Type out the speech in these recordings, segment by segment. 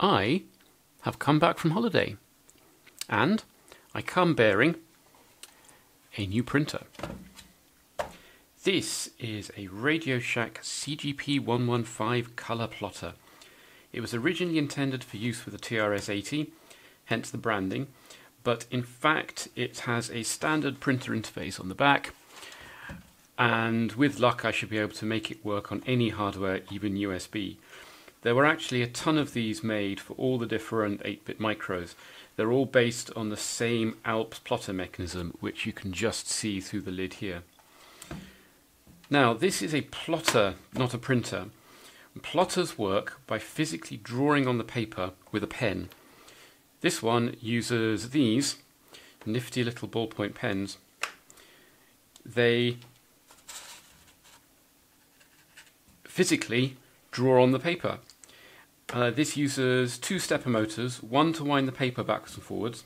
I have come back from holiday and I come bearing a new printer. This is a Radio Shack CGP 115 color plotter. It was originally intended for use with the TRS-80, hence the branding, but in fact it has a standard printer interface on the back and with luck I should be able to make it work on any hardware, even USB. There were actually a ton of these made for all the different 8-bit micros. They're all based on the same ALPS plotter mechanism, which you can just see through the lid here. Now, this is a plotter, not a printer. Plotters work by physically drawing on the paper with a pen. This one uses these nifty little ballpoint pens. They physically draw on the paper. Uh, this uses two stepper motors, one to wind the paper backwards and forwards,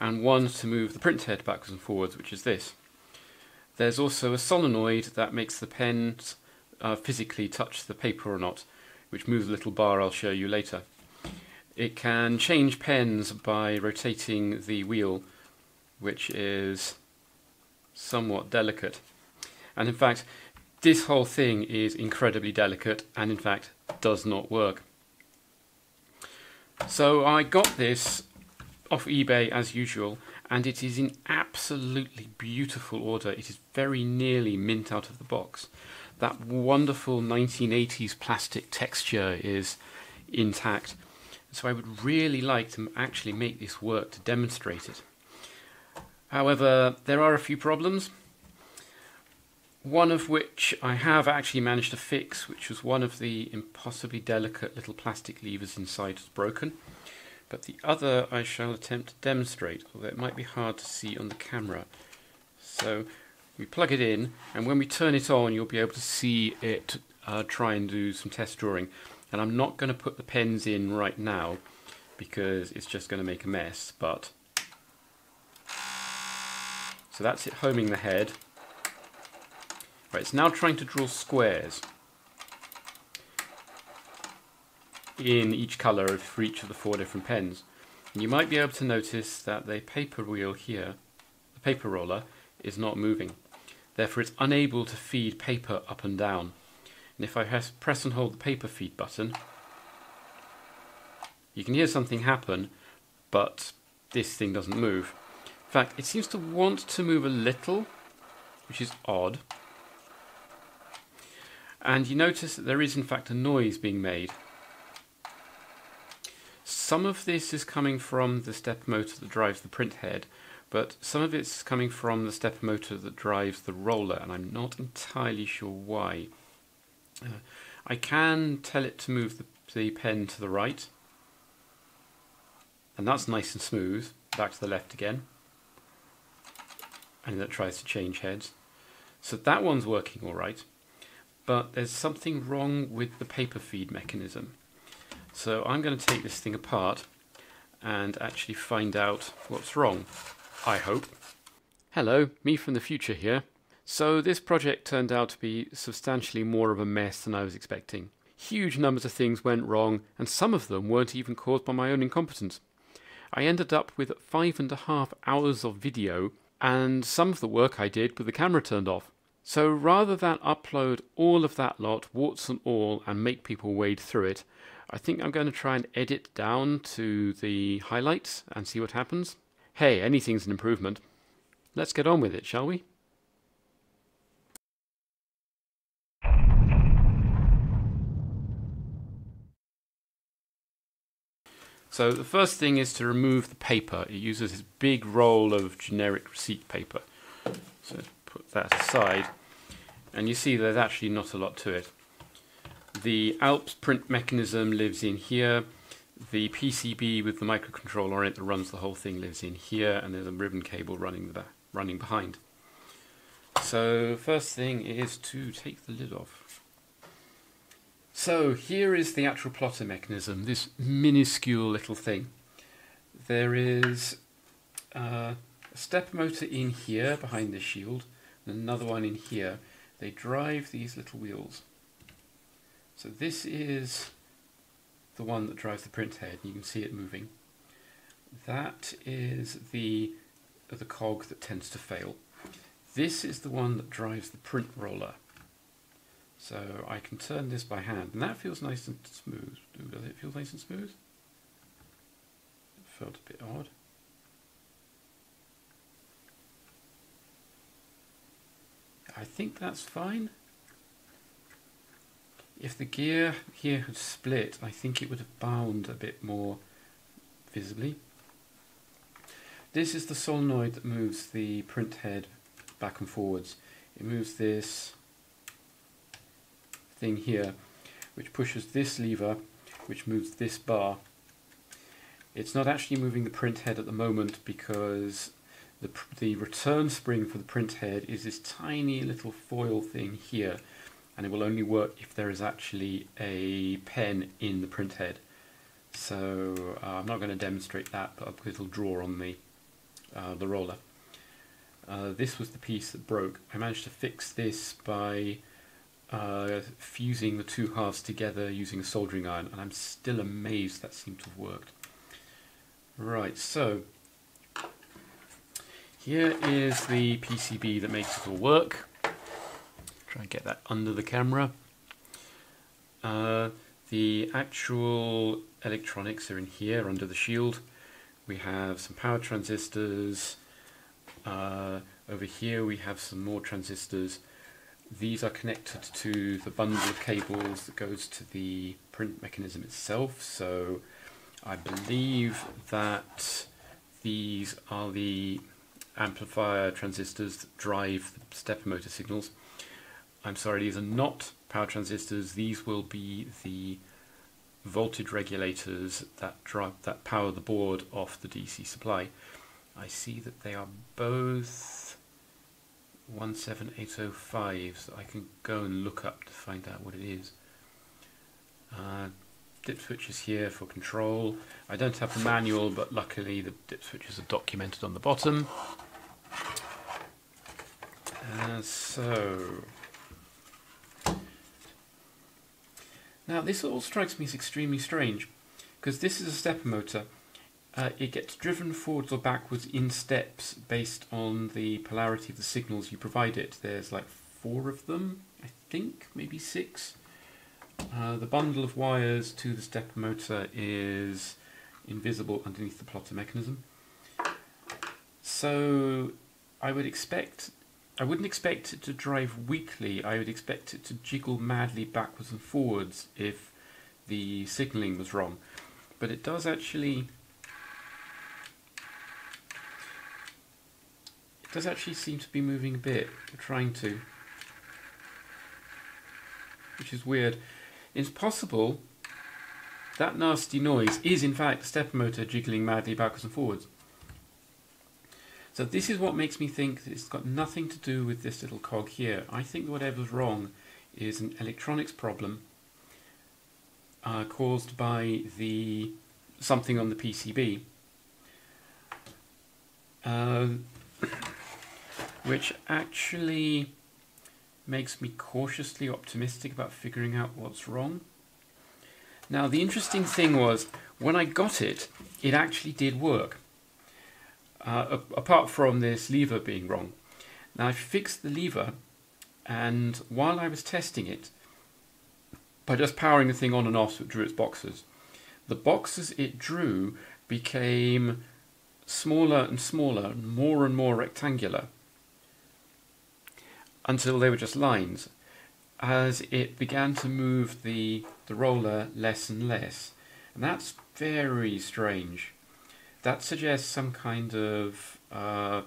and one to move the print head backwards and forwards, which is this. There's also a solenoid that makes the pens uh, physically touch the paper or not, which moves a little bar I'll show you later. It can change pens by rotating the wheel, which is somewhat delicate. And in fact, this whole thing is incredibly delicate and in fact does not work. So I got this off eBay as usual and it is in absolutely beautiful order. It is very nearly mint out of the box. That wonderful 1980s plastic texture is intact. So I would really like to actually make this work to demonstrate it. However, there are a few problems. One of which I have actually managed to fix, which was one of the impossibly delicate little plastic levers inside was broken. But the other I shall attempt to demonstrate, although it might be hard to see on the camera. So we plug it in, and when we turn it on, you'll be able to see it uh, try and do some test drawing. And I'm not going to put the pens in right now because it's just going to make a mess. But so that's it homing the head. Right, it's now trying to draw squares in each colour for each of the four different pens. And you might be able to notice that the paper wheel here, the paper roller, is not moving. Therefore it's unable to feed paper up and down. And if I press and hold the paper feed button, you can hear something happen, but this thing doesn't move. In fact, it seems to want to move a little, which is odd. And you notice that there is in fact a noise being made. Some of this is coming from the step motor that drives the print head, but some of it's coming from the stepper motor that drives the roller, and I'm not entirely sure why. Uh, I can tell it to move the, the pen to the right, and that's nice and smooth. Back to the left again, and that tries to change heads. So that one's working all right, but there's something wrong with the paper feed mechanism. So I'm going to take this thing apart and actually find out what's wrong. I hope. Hello, me from the future here. So this project turned out to be substantially more of a mess than I was expecting. Huge numbers of things went wrong, and some of them weren't even caused by my own incompetence. I ended up with five and a half hours of video, and some of the work I did with the camera turned off. So rather than upload all of that lot, warts and all, and make people wade through it, I think I'm going to try and edit down to the highlights and see what happens. Hey, anything's an improvement. Let's get on with it, shall we? So the first thing is to remove the paper. It uses this big roll of generic receipt paper. So put that aside. And you see there's actually not a lot to it. The ALPS print mechanism lives in here the PCB with the microcontroller on it that runs the whole thing lives in here, and there's a ribbon cable running the running behind. So first thing is to take the lid off. So here is the actual plotter mechanism, this minuscule little thing. There is uh, a step motor in here behind the shield, and another one in here. They drive these little wheels. So this is the one that drives the print head. You can see it moving. That is the, the cog that tends to fail. This is the one that drives the print roller. So I can turn this by hand, and that feels nice and smooth. Does it feel nice and smooth? It felt a bit odd. I think that's fine. If the gear here had split, I think it would have bound a bit more visibly. This is the solenoid that moves the print head back and forwards. It moves this thing here, which pushes this lever, which moves this bar. It's not actually moving the print head at the moment because the, the return spring for the print head is this tiny little foil thing here and it will only work if there is actually a pen in the print head. So uh, I'm not going to demonstrate that, but I'll put a little drawer on the, uh, the roller. Uh, this was the piece that broke. I managed to fix this by uh, fusing the two halves together using a soldering iron, and I'm still amazed that seemed to have worked. Right, so here is the PCB that makes it all work. Try and get that under the camera. Uh, the actual electronics are in here under the shield. We have some power transistors. Uh, over here we have some more transistors. These are connected to the bundle of cables that goes to the print mechanism itself. So I believe that these are the amplifier transistors that drive the stepper motor signals. I'm sorry, these are not power transistors. These will be the voltage regulators that drive that power the board off the DC supply. I see that they are both 17805, so I can go and look up to find out what it is. Uh, dip switches here for control. I don't have the manual, but luckily the dip switches are documented on the bottom. Uh, so, now this all strikes me as extremely strange, because this is a stepper motor. Uh, it gets driven forwards or backwards in steps based on the polarity of the signals you provide it. There's like four of them, I think, maybe six. Uh, the bundle of wires to the stepper motor is invisible underneath the plotter mechanism. So I would expect I wouldn't expect it to drive weakly. I would expect it to jiggle madly backwards and forwards if the signalling was wrong. But it does actually... It does actually seem to be moving a bit, trying to. Which is weird. It's possible that nasty noise is in fact the stepper motor jiggling madly backwards and forwards. So this is what makes me think that it's got nothing to do with this little cog here. I think whatever's wrong is an electronics problem uh, caused by the something on the PCB, uh, which actually makes me cautiously optimistic about figuring out what's wrong. Now the interesting thing was, when I got it, it actually did work uh, apart from this lever being wrong. Now I fixed the lever and while I was testing it, by just powering the thing on and off so it drew its boxes, the boxes it drew became smaller and smaller, more and more rectangular, until they were just lines. As it began to move the, the roller less and less. And that's very strange that suggests some kind of uh,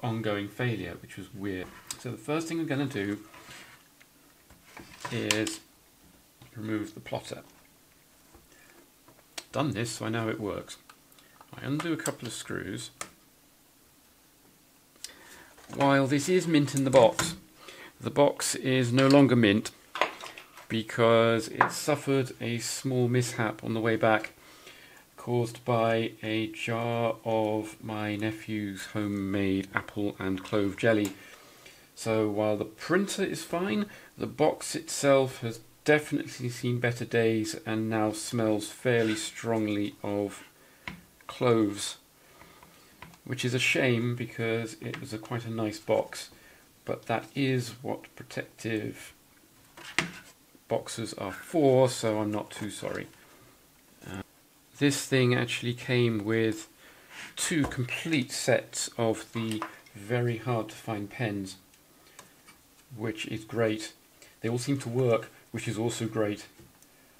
ongoing failure, which was weird. So the first thing I'm going to do is remove the plotter. Done this, so I know it works. I undo a couple of screws. While this is mint in the box, the box is no longer mint because it suffered a small mishap on the way back caused by a jar of my nephew's homemade apple and clove jelly. So while the printer is fine, the box itself has definitely seen better days and now smells fairly strongly of cloves, which is a shame because it was a quite a nice box, but that is what protective boxes are for, so I'm not too sorry. This thing actually came with two complete sets of the very hard to find pens, which is great. They all seem to work, which is also great.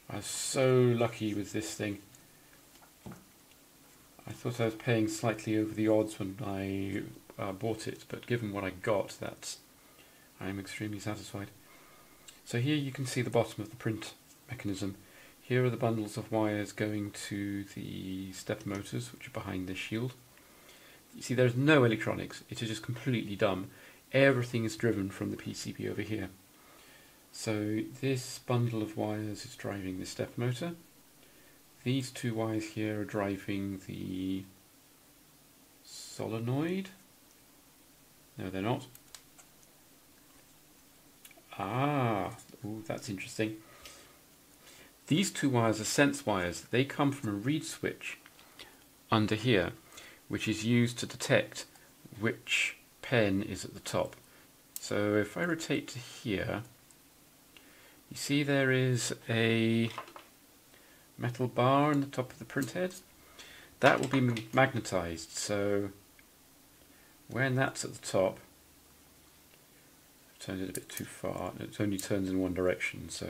I was so lucky with this thing. I thought I was paying slightly over the odds when I uh, bought it, but given what I got, that's I'm extremely satisfied. So here you can see the bottom of the print mechanism. Here are the bundles of wires going to the stepper motors, which are behind this shield. You see there's no electronics, it is just completely dumb. Everything is driven from the PCB over here. So this bundle of wires is driving the stepper motor. These two wires here are driving the solenoid. No, they're not. Ah, ooh, that's interesting. These two wires are sense wires. They come from a reed switch under here, which is used to detect which pen is at the top. So if I rotate to here, you see there is a metal bar on the top of the printhead. That will be magnetized, so when that's at the top, turned it a bit too far. It only turns in one direction, so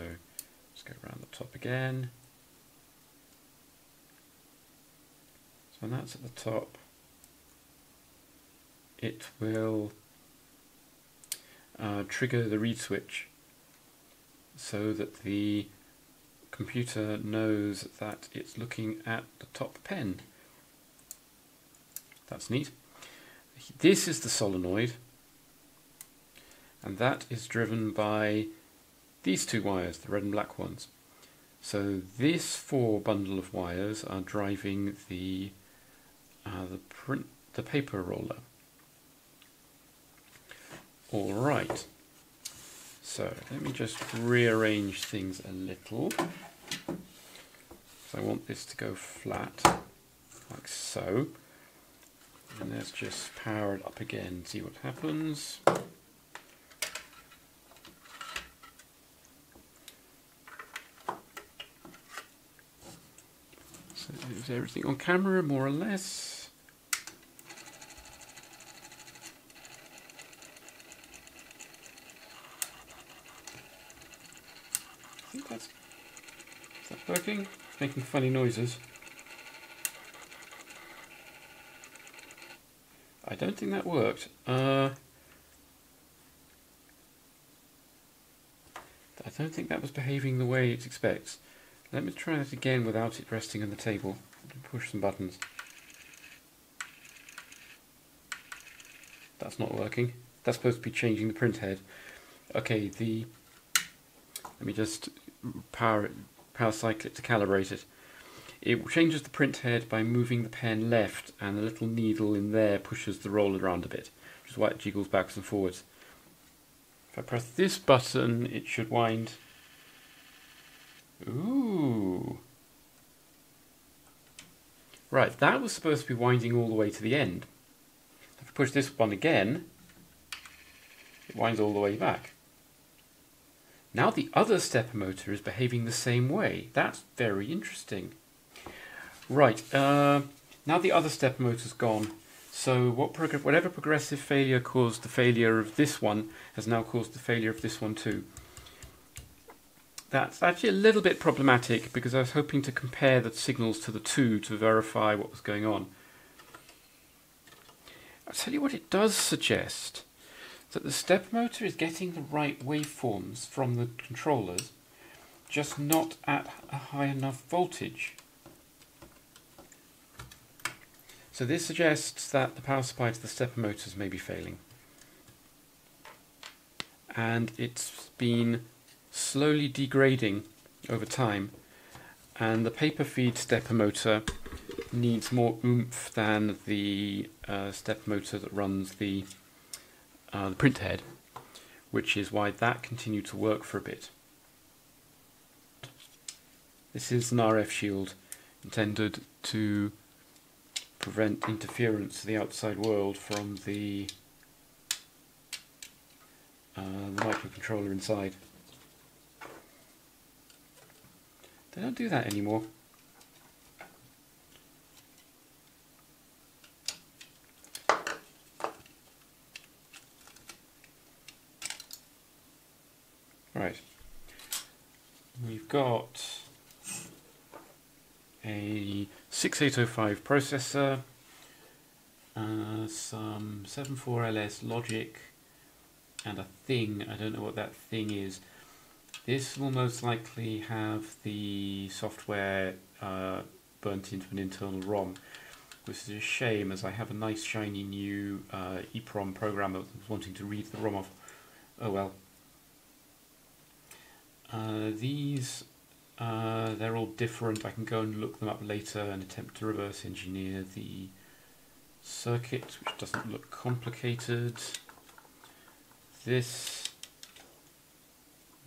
go around the top again. So when that's at the top, it will uh, trigger the reed switch so that the computer knows that it's looking at the top pen. That's neat. This is the solenoid and that is driven by these two wires, the red and black ones. So this four bundle of wires are driving the uh, the print the paper roller. All right. So let me just rearrange things a little. So I want this to go flat, like so. And let's just power it up again, see what happens. Everything on camera, more or less. I think that's... Is that working? It's making funny noises. I don't think that worked. Uh, I don't think that was behaving the way it expects. Let me try that again without it resting on the table. Push some buttons. That's not working. That's supposed to be changing the print head. Okay, the... Let me just power, it, power cycle it to calibrate it. It changes the print head by moving the pen left and the little needle in there pushes the roller around a bit, which is why it jiggles backwards and forwards. If I press this button, it should wind Ooh. Right, that was supposed to be winding all the way to the end. If I push this one again, it winds all the way back. Now the other stepper motor is behaving the same way. That's very interesting. Right, uh, now the other stepper motor's gone. So what prog whatever progressive failure caused the failure of this one has now caused the failure of this one too. That's actually a little bit problematic because I was hoping to compare the signals to the two to verify what was going on. I'll tell you what it does suggest that the step motor is getting the right waveforms from the controllers, just not at a high enough voltage. So this suggests that the power supply to the stepper motors may be failing. And it's been slowly degrading over time and the paper feed stepper motor needs more oomph than the uh, stepper motor that runs the, uh, the print head which is why that continued to work for a bit. This is an RF shield intended to prevent interference to the outside world from the, uh, the microcontroller inside. They don't do that anymore. Right. We've got a 6805 processor, uh, some 74LS logic, and a thing. I don't know what that thing is. This will most likely have the software uh, burnt into an internal ROM, which is a shame as I have a nice shiny new uh, EEPROM programmer wanting to read the ROM off. Oh well. Uh, these, uh, they're all different. I can go and look them up later and attempt to reverse engineer the circuit, which doesn't look complicated. This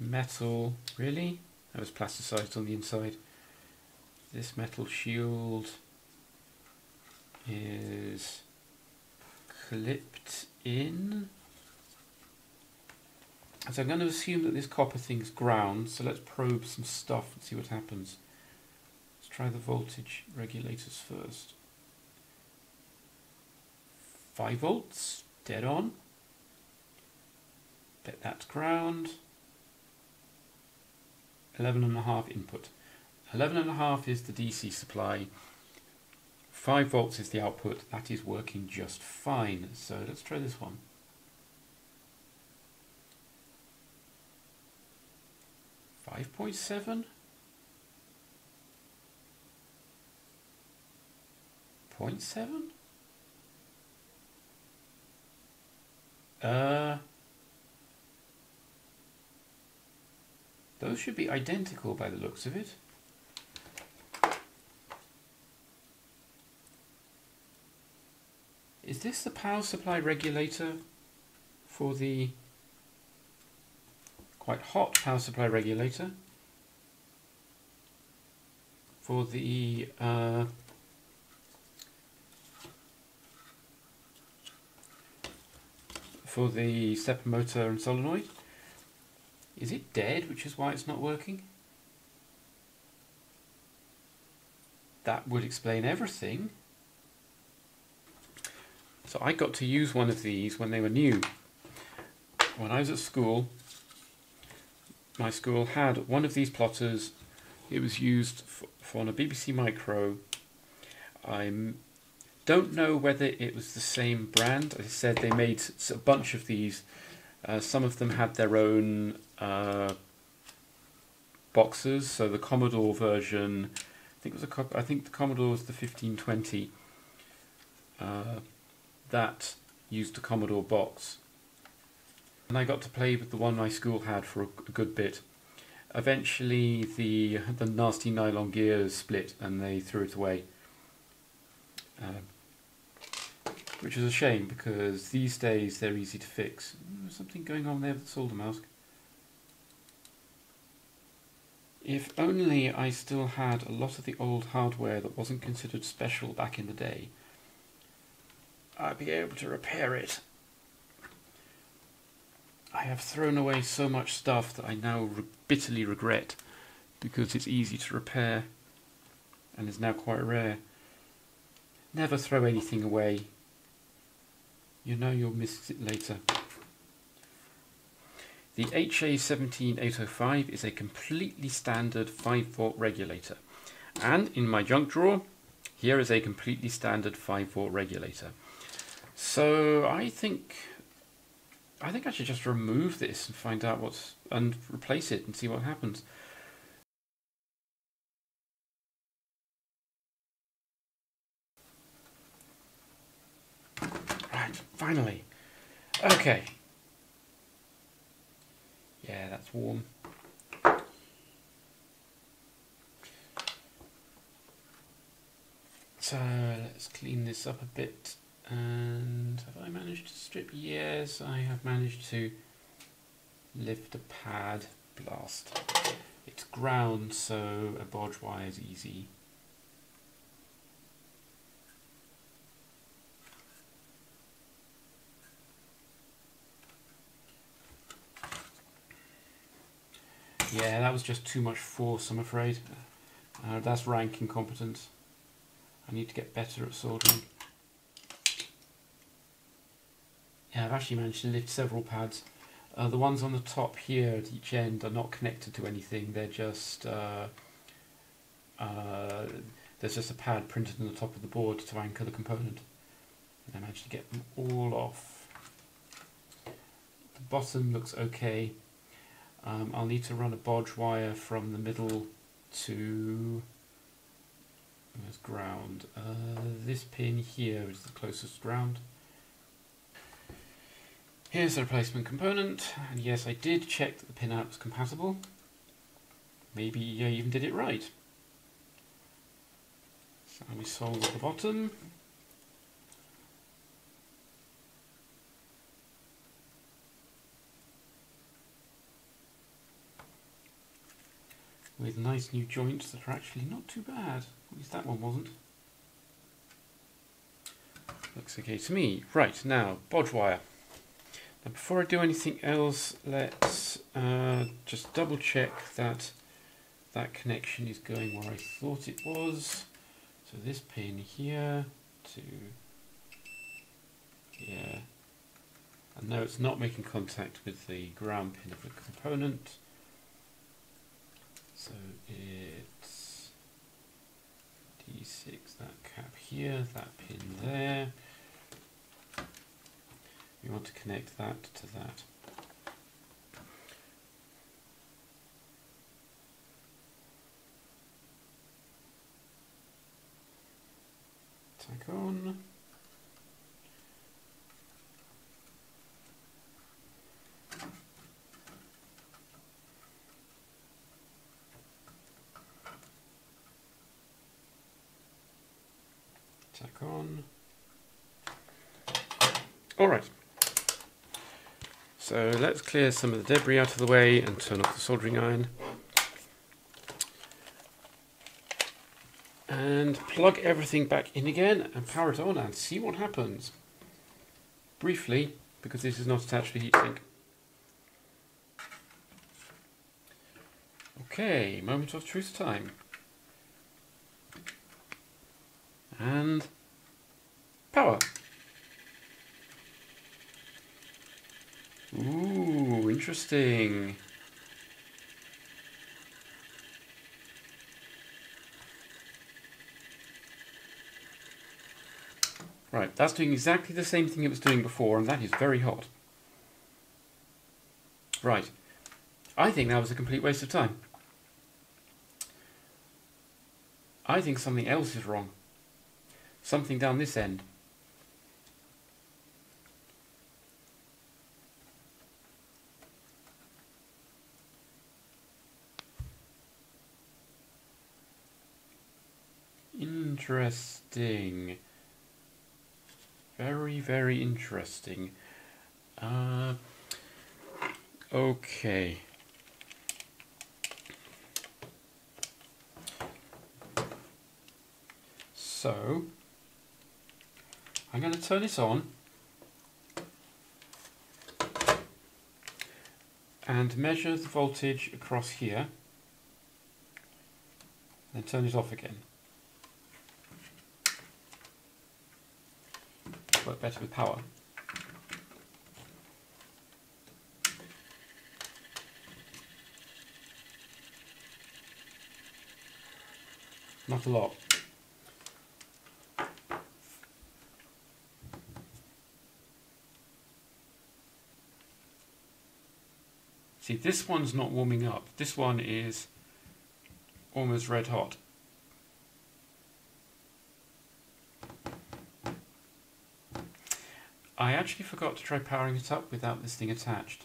metal, really? That was plasticized on the inside. This metal shield is clipped in. So I'm going to assume that this copper thing's ground, so let's probe some stuff and see what happens. Let's try the voltage regulators first. 5 volts, dead on. Bet that's ground. 11.5 input. 11.5 is the DC supply. 5 volts is the output. That is working just fine. So let's try this one. Five point seven. Point seven. Uh. Those should be identical by the looks of it. Is this the power supply regulator for the quite hot power supply regulator for the uh, for the stepper motor and solenoid? Is it dead, which is why it's not working? That would explain everything. So I got to use one of these when they were new. When I was at school, my school had one of these plotters. It was used for, for on a BBC Micro. I don't know whether it was the same brand. I said, they made a bunch of these. Uh, some of them had their own uh, boxes. So the Commodore version, I think it was a I think the Commodore was the 1520. Uh, that used a Commodore box. And I got to play with the one my school had for a, a good bit. Eventually, the the nasty nylon gears split and they threw it away. Uh, which is a shame because these days they're easy to fix. There's something going on there with the solder mask. If only I still had a lot of the old hardware that wasn't considered special back in the day, I'd be able to repair it. I have thrown away so much stuff that I now re bitterly regret because it's easy to repair and is now quite rare. Never throw anything away. You know you'll miss it later. The HA17805 is a completely standard 5 volt regulator. And in my junk drawer, here is a completely standard 5 volt regulator. So I think I think I should just remove this and find out what's and replace it and see what happens. Right, finally. Okay, yeah, that's warm. So let's clean this up a bit. And have I managed to strip? Yes, I have managed to lift a pad blast. It's ground, so a bodge wire is easy. Yeah, that was just too much force, I'm afraid. Uh, that's rank incompetence. I need to get better at soldering. Yeah, I've actually managed to lift several pads. Uh, the ones on the top here at each end are not connected to anything. They're just uh, uh, there's just a pad printed on the top of the board to anchor the component. And I managed to get them all off. The bottom looks okay. Um, I'll need to run a bodge wire from the middle to ground. Uh, this pin here is the closest ground. Here's the replacement component, and yes, I did check that the pinout was compatible. Maybe I even did it right. So we solder the bottom. With nice new joints that are actually not too bad. At least that one wasn't. Looks okay to me. Right, now, bodge wire. Now before I do anything else, let's uh, just double check that that connection is going where I thought it was. So this pin here to here. And now it's not making contact with the ground pin of the component. So it's D6, that cap here, that pin there. We want to connect that to that. Tack on. Tack on. All right. So let's clear some of the debris out of the way and turn off the soldering iron. And plug everything back in again and power it on and see what happens. Briefly, because this is not attached to the heatsink. Okay, moment of truth time. And power. Ooh, interesting. Right, that's doing exactly the same thing it was doing before, and that is very hot. Right. I think that was a complete waste of time. I think something else is wrong. Something down this end. Interesting. Very, very interesting. Uh, okay. So, I'm going to turn this on and measure the voltage across here, then turn it off again. work better with power. Not a lot. See, this one's not warming up. This one is almost red hot. I actually forgot to try powering it up without this thing attached.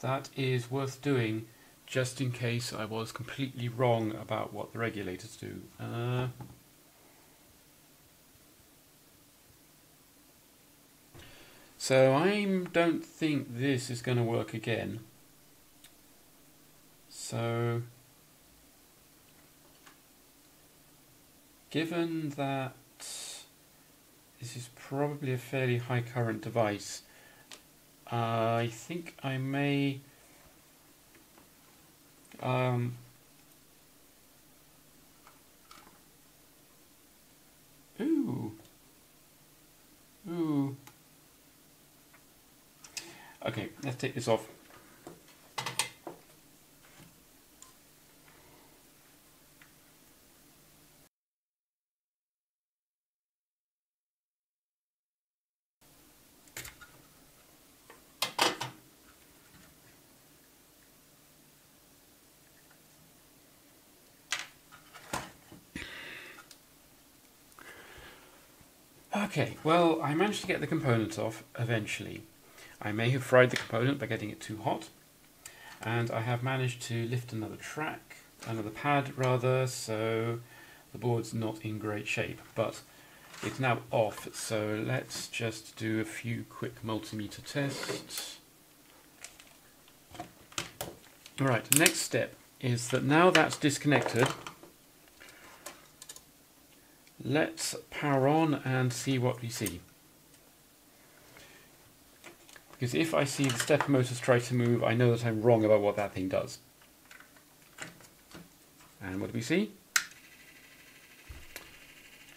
That is worth doing just in case I was completely wrong about what the regulators do. Uh, So I don't think this is going to work again. So given that this is probably a fairly high current device, uh, I think I may um, ooh ooh okay let's take this off Okay, well, I managed to get the component off eventually. I may have fried the component by getting it too hot, and I have managed to lift another track, another pad rather, so the board's not in great shape, but it's now off, so let's just do a few quick multimeter tests. Alright, next step is that now that's disconnected, Let's power on and see what we see. Because if I see the stepper motors try to move, I know that I'm wrong about what that thing does. And what do we see?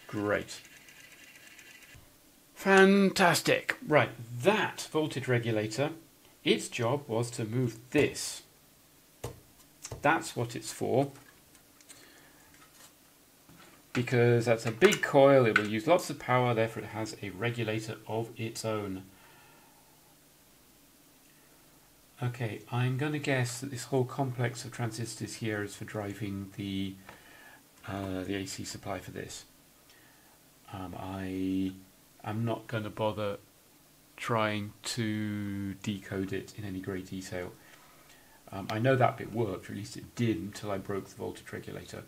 Great. Fantastic. Right, that voltage regulator, its job was to move this. That's what it's for because that's a big coil, it will use lots of power, therefore it has a regulator of its own. Okay, I'm going to guess that this whole complex of transistors here is for driving the uh, the AC supply for this. Um, I am not going to bother trying to decode it in any great detail. Um, I know that bit worked, or at least it did until I broke the voltage regulator.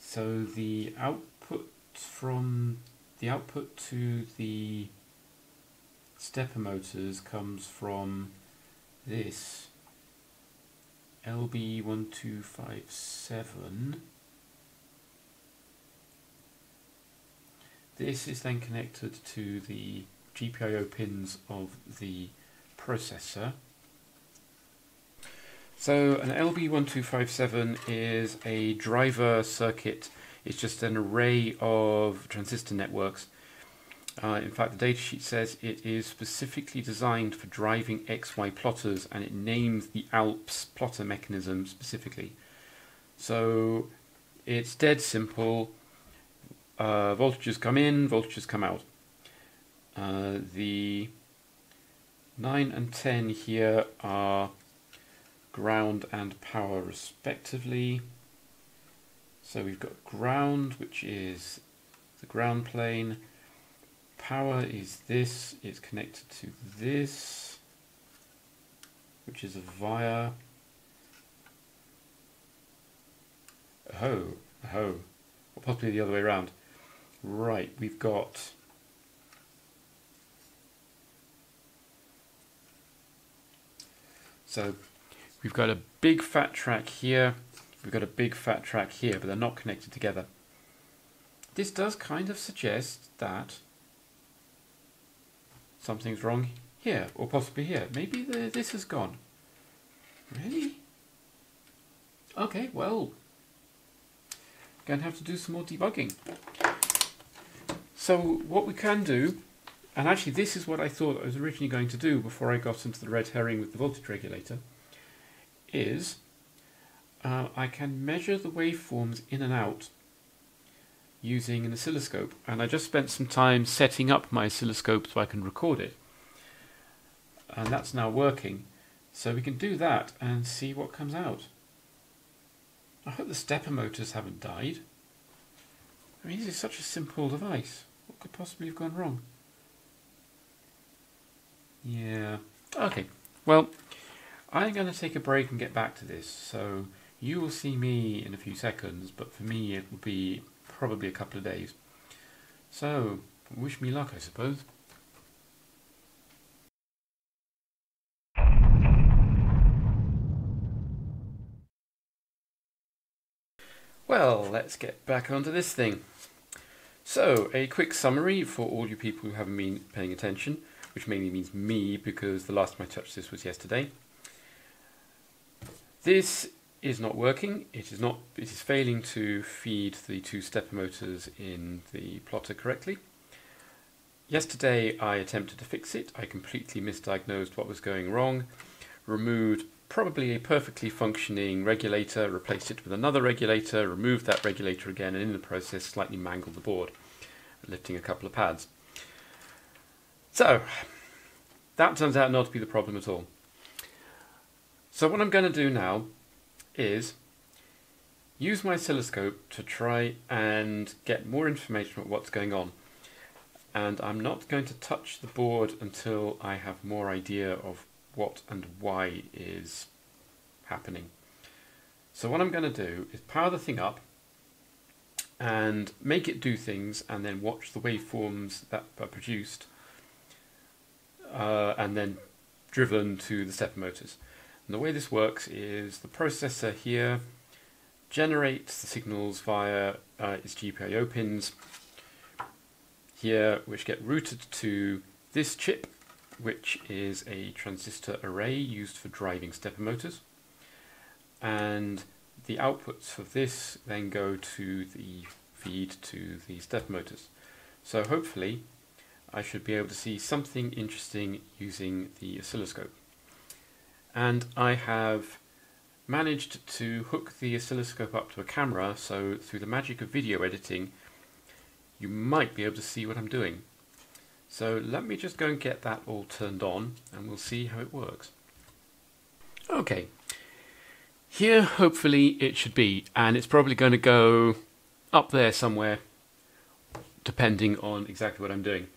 So the output from the output to the stepper motors comes from this LB1257. This is then connected to the GPIO pins of the processor. So an LB1257 is a driver circuit. It's just an array of transistor networks. Uh, in fact, the datasheet says it is specifically designed for driving XY plotters and it names the ALPS plotter mechanism specifically. So it's dead simple. Uh, voltages come in, voltages come out. Uh, the 9 and 10 here are ground and power respectively. So we've got ground, which is the ground plane. Power is this, it's connected to this, which is a via. Oh, oh, or possibly the other way around. Right, we've got so We've got a big fat track here, we've got a big fat track here, but they're not connected together. This does kind of suggest that something's wrong here, or possibly here. Maybe the, this has gone. Really? Okay, well, to have to do some more debugging. So what we can do, and actually this is what I thought I was originally going to do before I got into the red herring with the voltage regulator, is uh, I can measure the waveforms in and out using an oscilloscope and I just spent some time setting up my oscilloscope so I can record it and that's now working so we can do that and see what comes out. I hope the stepper motors haven't died. I mean this is such a simple device. What could possibly have gone wrong? Yeah. Okay. Well, I'm going to take a break and get back to this, so you will see me in a few seconds, but for me it will be probably a couple of days. So, wish me luck, I suppose. Well, let's get back onto this thing. So, a quick summary for all you people who haven't been paying attention, which mainly means me because the last time I touched this was yesterday. This is not working. It is not. It is failing to feed the two stepper motors in the plotter correctly. Yesterday I attempted to fix it. I completely misdiagnosed what was going wrong, removed probably a perfectly functioning regulator, replaced it with another regulator, removed that regulator again, and in the process slightly mangled the board, lifting a couple of pads. So, that turns out not to be the problem at all. So what I'm going to do now is use my oscilloscope to try and get more information about what's going on. And I'm not going to touch the board until I have more idea of what and why is happening. So what I'm going to do is power the thing up and make it do things and then watch the waveforms that are produced uh, and then driven to the stepper motors. And the way this works is the processor here generates the signals via uh, its GPIO pins here, which get routed to this chip, which is a transistor array used for driving stepper motors. And the outputs for this then go to the feed to the stepper motors. So hopefully I should be able to see something interesting using the oscilloscope and I have managed to hook the oscilloscope up to a camera so through the magic of video editing you might be able to see what I'm doing. So let me just go and get that all turned on and we'll see how it works. Okay, here hopefully it should be and it's probably going to go up there somewhere depending on exactly what I'm doing.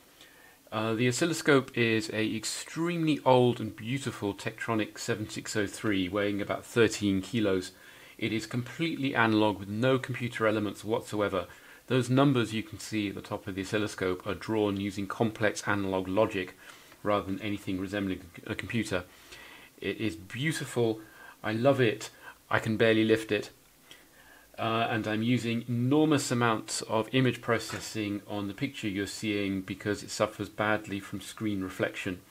Uh, the oscilloscope is a extremely old and beautiful Tektronix 7603 weighing about 13 kilos. It is completely analog with no computer elements whatsoever. Those numbers you can see at the top of the oscilloscope are drawn using complex analog logic rather than anything resembling a computer. It is beautiful. I love it. I can barely lift it uh, and I'm using enormous amounts of image processing on the picture you're seeing because it suffers badly from screen reflection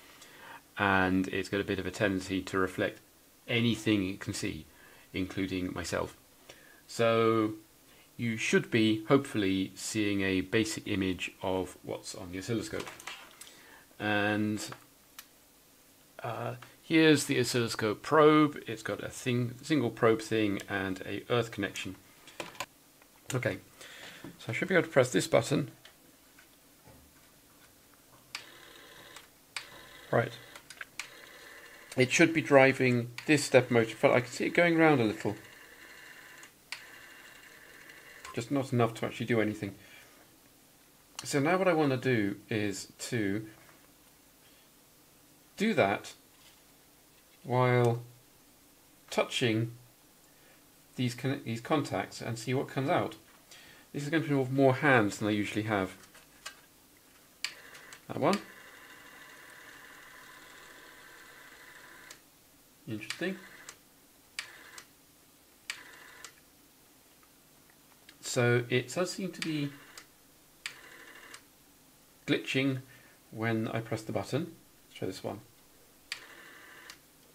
and it's got a bit of a tendency to reflect anything it can see, including myself. So you should be hopefully seeing a basic image of what's on the oscilloscope. And uh, here's the oscilloscope probe. It's got a thing, single probe thing and a earth connection. Okay, so I should be able to press this button. Right. It should be driving this step motor. but I can see it going around a little. Just not enough to actually do anything. So now what I want to do is to do that while touching these, these contacts and see what comes out. This is going to involve more hands than I usually have. That one. Interesting. So it does seem to be glitching when I press the button. Let's try this one.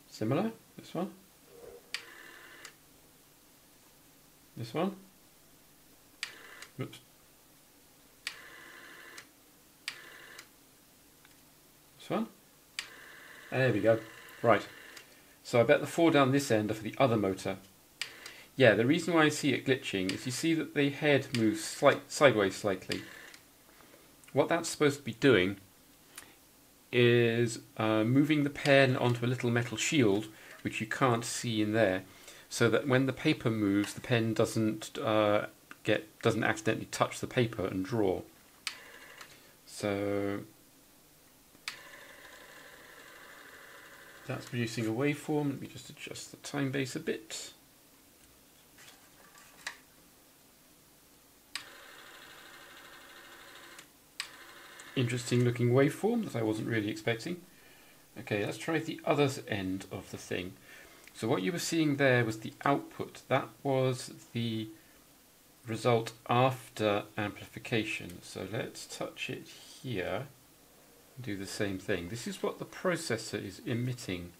Similar, this one. This one. Oops. This one. There we go. Right. So I bet the four down this end are for the other motor. Yeah, the reason why I see it glitching is you see that the head moves slight, sideways slightly. What that's supposed to be doing is uh, moving the pen onto a little metal shield, which you can't see in there, so that when the paper moves, the pen doesn't uh, get doesn't accidentally touch the paper and draw. So that's producing a waveform. Let me just adjust the time base a bit. Interesting looking waveform that I wasn't really expecting. Okay, let's try the other end of the thing. So what you were seeing there was the output. That was the result after amplification. So let's touch it here do the same thing. This is what the processor is emitting.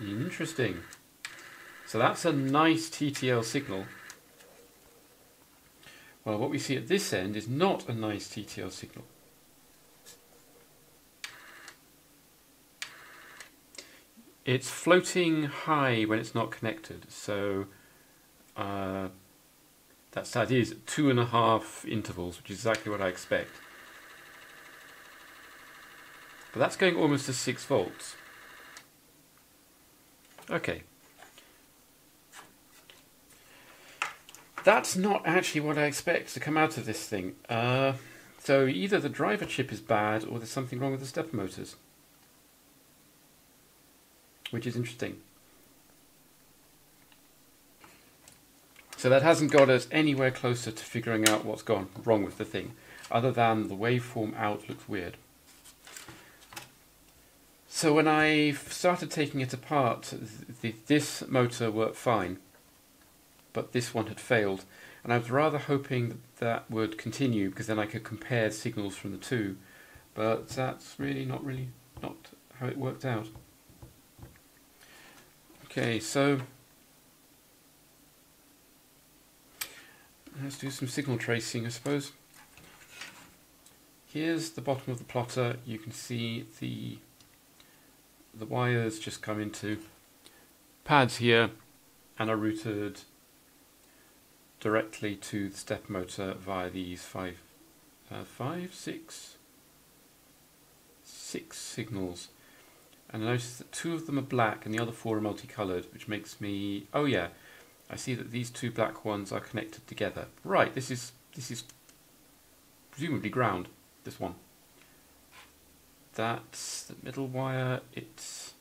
Interesting. So that's a nice TTL signal. Well, what we see at this end is not a nice TTL signal. It's floating high when it's not connected, so uh, that's, that is two and a half intervals, which is exactly what I expect. But that's going almost to 6 volts. Okay. That's not actually what I expect to come out of this thing. Uh, so either the driver chip is bad or there's something wrong with the stepper motors which is interesting. So that hasn't got us anywhere closer to figuring out what's gone wrong with the thing, other than the waveform out looks weird. So when I started taking it apart, this motor worked fine, but this one had failed, and I was rather hoping that, that would continue because then I could compare signals from the two, but that's really not really not how it worked out. Okay, so let's do some signal tracing, I suppose. Here's the bottom of the plotter. You can see the the wires just come into pads here and are routed directly to the step motor via these five, uh, five, six, six signals. And I notice that two of them are black and the other four are multicolored, which makes me... Oh yeah, I see that these two black ones are connected together. Right, this is this is presumably ground, this one. That's the middle wire, it's...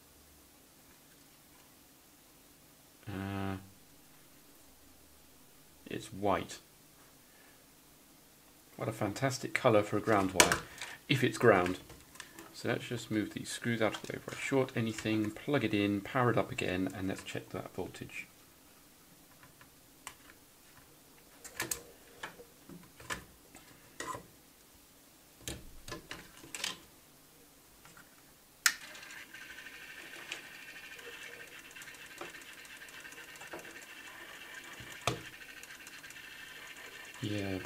Uh, it's white. What a fantastic colour for a ground wire, if it's ground. So let's just move these screws out of the way before I short anything, plug it in, power it up again, and let's check that voltage. Yeah,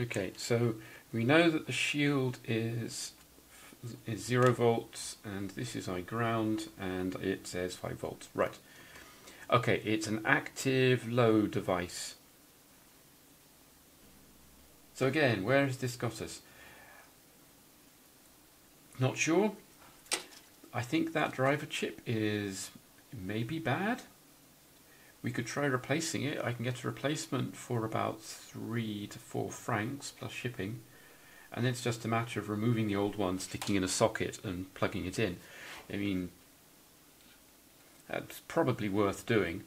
Okay, so we know that the shield is is zero volts, and this is I ground, and it says five volts. Right. Okay, it's an active low device. So again, where has this got us? Not sure. I think that driver chip is maybe bad. We could try replacing it. I can get a replacement for about three to four francs plus shipping. And it's just a matter of removing the old one, sticking in a socket and plugging it in. I mean, that's probably worth doing.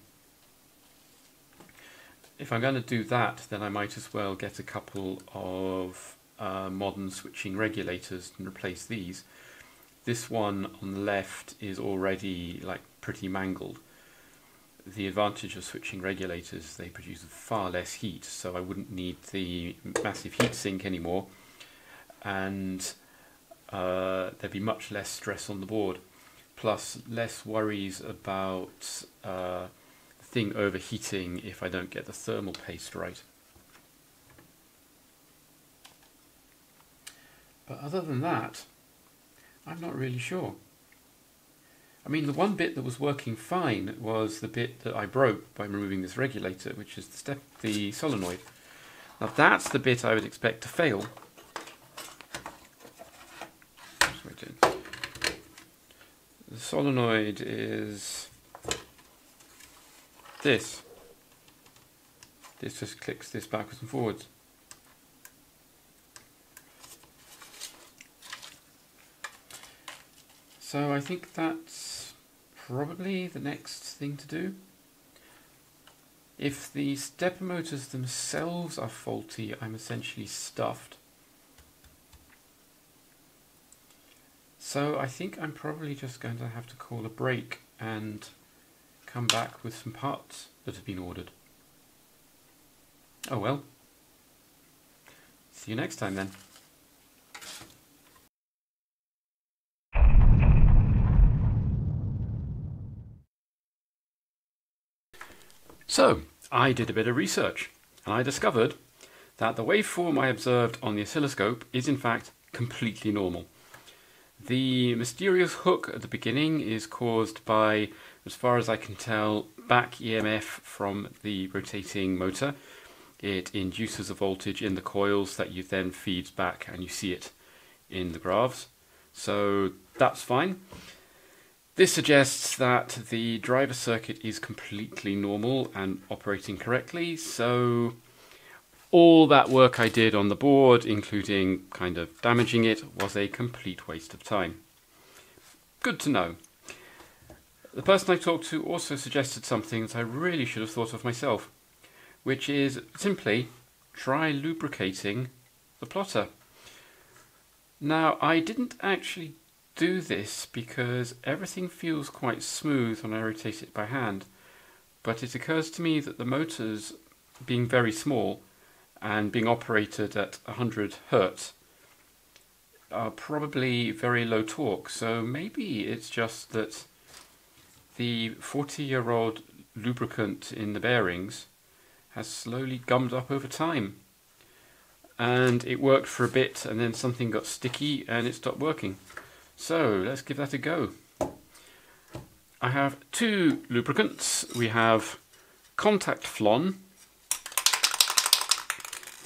If I'm going to do that, then I might as well get a couple of uh, modern switching regulators and replace these. This one on the left is already like pretty mangled the advantage of switching regulators, they produce far less heat, so I wouldn't need the massive heat sink anymore, and uh, there'd be much less stress on the board, plus less worries about uh, the thing overheating if I don't get the thermal paste right. But other than that, I'm not really sure. I mean, the one bit that was working fine was the bit that I broke by removing this regulator, which is the step, the solenoid. Now that's the bit I would expect to fail. The solenoid is this. This just clicks this backwards and forwards. So I think that's probably the next thing to do. If the stepper motors themselves are faulty, I'm essentially stuffed. So I think I'm probably just going to have to call a break and come back with some parts that have been ordered. Oh well. See you next time then. So, I did a bit of research and I discovered that the waveform I observed on the oscilloscope is in fact completely normal. The mysterious hook at the beginning is caused by, as far as I can tell, back EMF from the rotating motor. It induces a voltage in the coils that you then feeds back and you see it in the graphs. So that's fine. This suggests that the driver circuit is completely normal and operating correctly, so all that work I did on the board, including kind of damaging it, was a complete waste of time. Good to know. The person I talked to also suggested something that I really should have thought of myself, which is simply try lubricating the plotter. Now, I didn't actually do this because everything feels quite smooth when I rotate it by hand, but it occurs to me that the motors, being very small and being operated at 100 hertz, are probably very low torque. So maybe it's just that the 40 year old lubricant in the bearings has slowly gummed up over time. And it worked for a bit and then something got sticky and it stopped working. So let's give that a go. I have two lubricants. We have Contact Flon.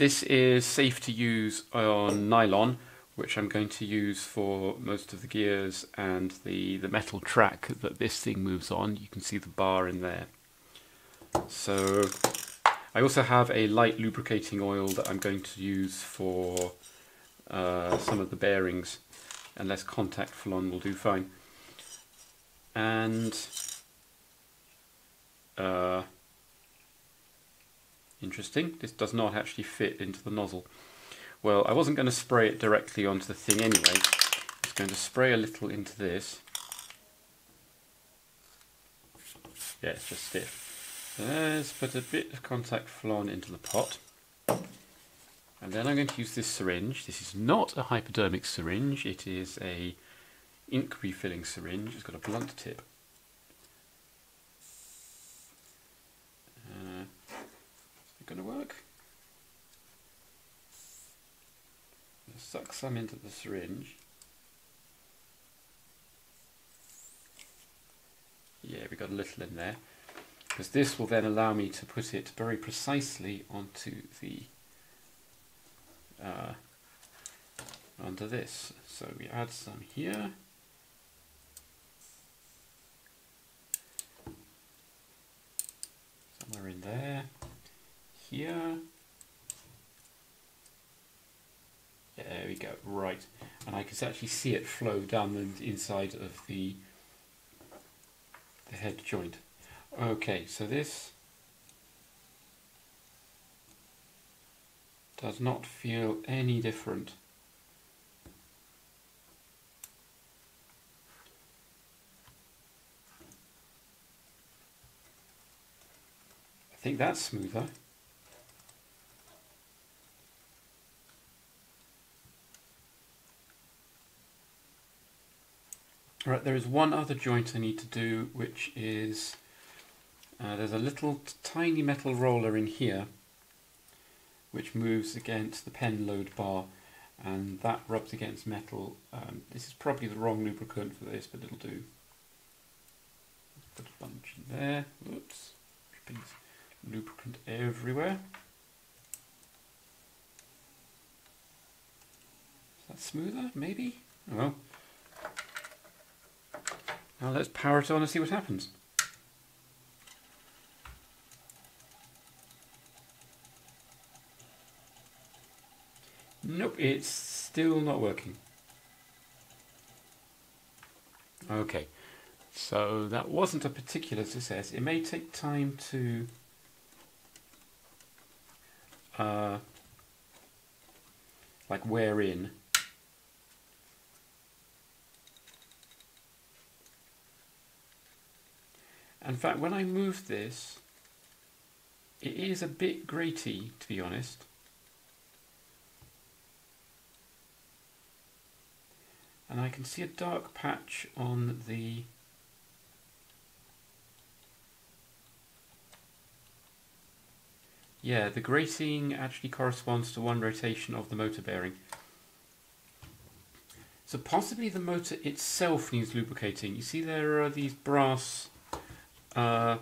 This is safe to use on nylon, which I'm going to use for most of the gears and the, the metal track that this thing moves on. You can see the bar in there. So I also have a light lubricating oil that I'm going to use for uh, some of the bearings and less contact Flon will do fine. And uh, interesting, this does not actually fit into the nozzle. Well, I wasn't going to spray it directly onto the thing anyway. I was going to spray a little into this. Yeah, it's just stiff. Let's put a bit of contact Flon into the pot. And then I'm going to use this syringe. This is not a hypodermic syringe, it is a ink refilling syringe. It's got a blunt tip. Uh, is it going to work? suck some into the syringe. Yeah, we got a little in there. Because this will then allow me to put it very precisely onto the uh, onto this. So we add some here. Somewhere in there. Here. There we go, right. And I can actually see it flow down the inside of the, the head joint. Okay, so this does not feel any different. I think that's smoother. Right, there is one other joint I need to do, which is uh, there's a little tiny metal roller in here which moves against the pen load bar and that rubs against metal. Um, this is probably the wrong lubricant for this, but it'll do. Let's put a bunch in there. Whoops. Dripping lubricant everywhere. Is that smoother? Maybe? Oh well. Now let's power it on and see what happens. Nope, it's still not working. Okay, so that wasn't a particular success. It may take time to uh, like wear in. In fact, when I move this, it is a bit graty, to be honest. And I can see a dark patch on the Yeah, the grating actually corresponds to one rotation of the motor bearing. So possibly the motor itself needs lubricating. You see there are these brass uh,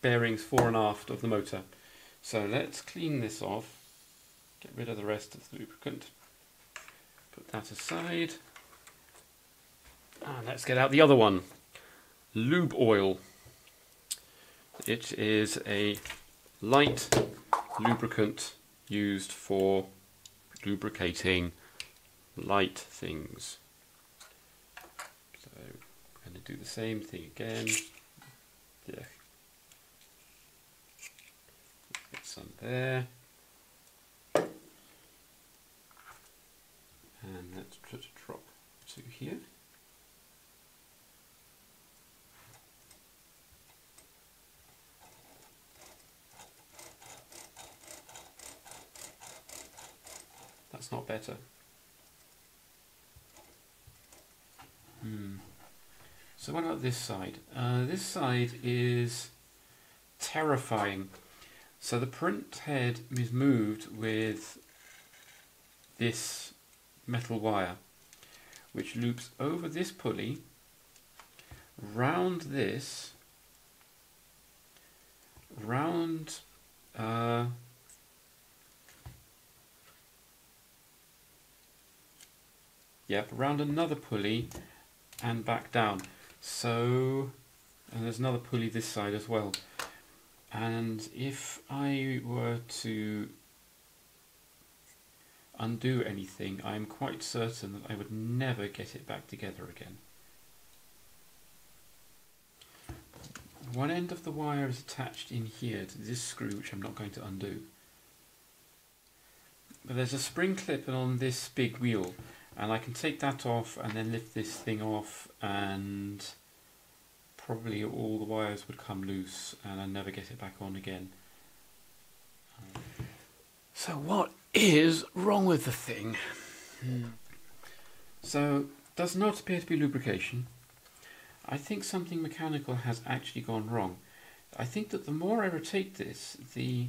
bearings fore and aft of the motor. So let's clean this off, get rid of the rest of the lubricant, put that aside, and let's get out the other one, lube oil. It is a light lubricant used for lubricating light things. So I'm going to do the same thing again. Yeah. Get some there. And let's try to drop two here. That's not better. Hmm. So what about this side? Uh, this side is terrifying. So the print head is moved with this metal wire, which loops over this pulley, round this, round uh, Yep, around another pulley and back down. So, and there's another pulley this side as well. And if I were to undo anything, I'm quite certain that I would never get it back together again. One end of the wire is attached in here to this screw, which I'm not going to undo. But there's a spring clip on this big wheel and I can take that off and then lift this thing off and probably all the wires would come loose and I'd never get it back on again. So what is wrong with the thing? Hmm. So does not appear to be lubrication. I think something mechanical has actually gone wrong. I think that the more I rotate this, the...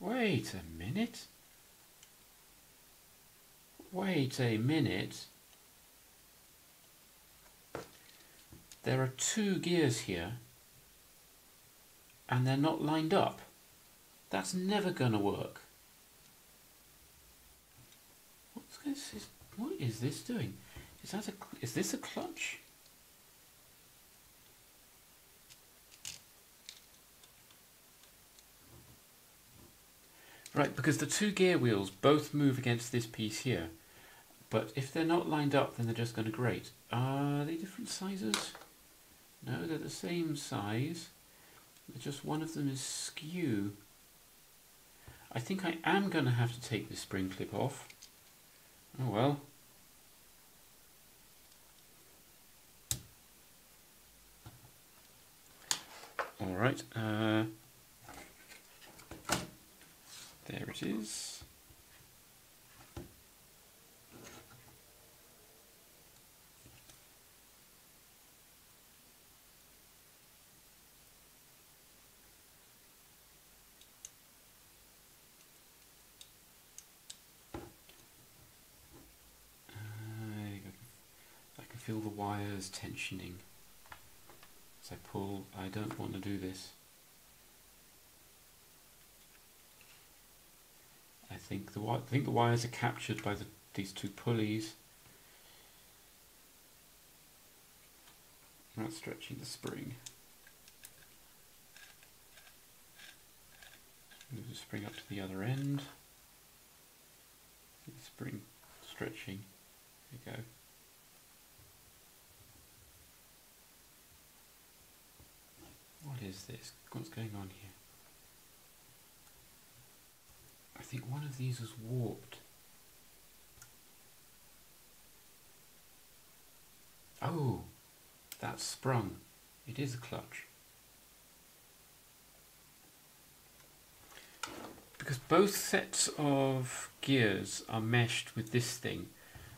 Wait a minute. Wait a minute. There are two gears here and they're not lined up. That's never going to work. What's this? What is this doing? Is that a? Is this a clutch? Right, because the two gear wheels both move against this piece here. But if they're not lined up, then they're just going to grate. Are they different sizes? No, they're the same size. Just one of them is skew. I think I am going to have to take this spring clip off. Oh well. Alright, uh, there it is. feel the wires tensioning as I pull. I don't want to do this. I think the I think the wires are captured by the, these two pulleys. I'm not stretching the spring. Move the spring up to the other end. The spring stretching. There you go. What is this? What's going on here? I think one of these is warped. Oh, That's sprung. It is a clutch. Because both sets of gears are meshed with this thing,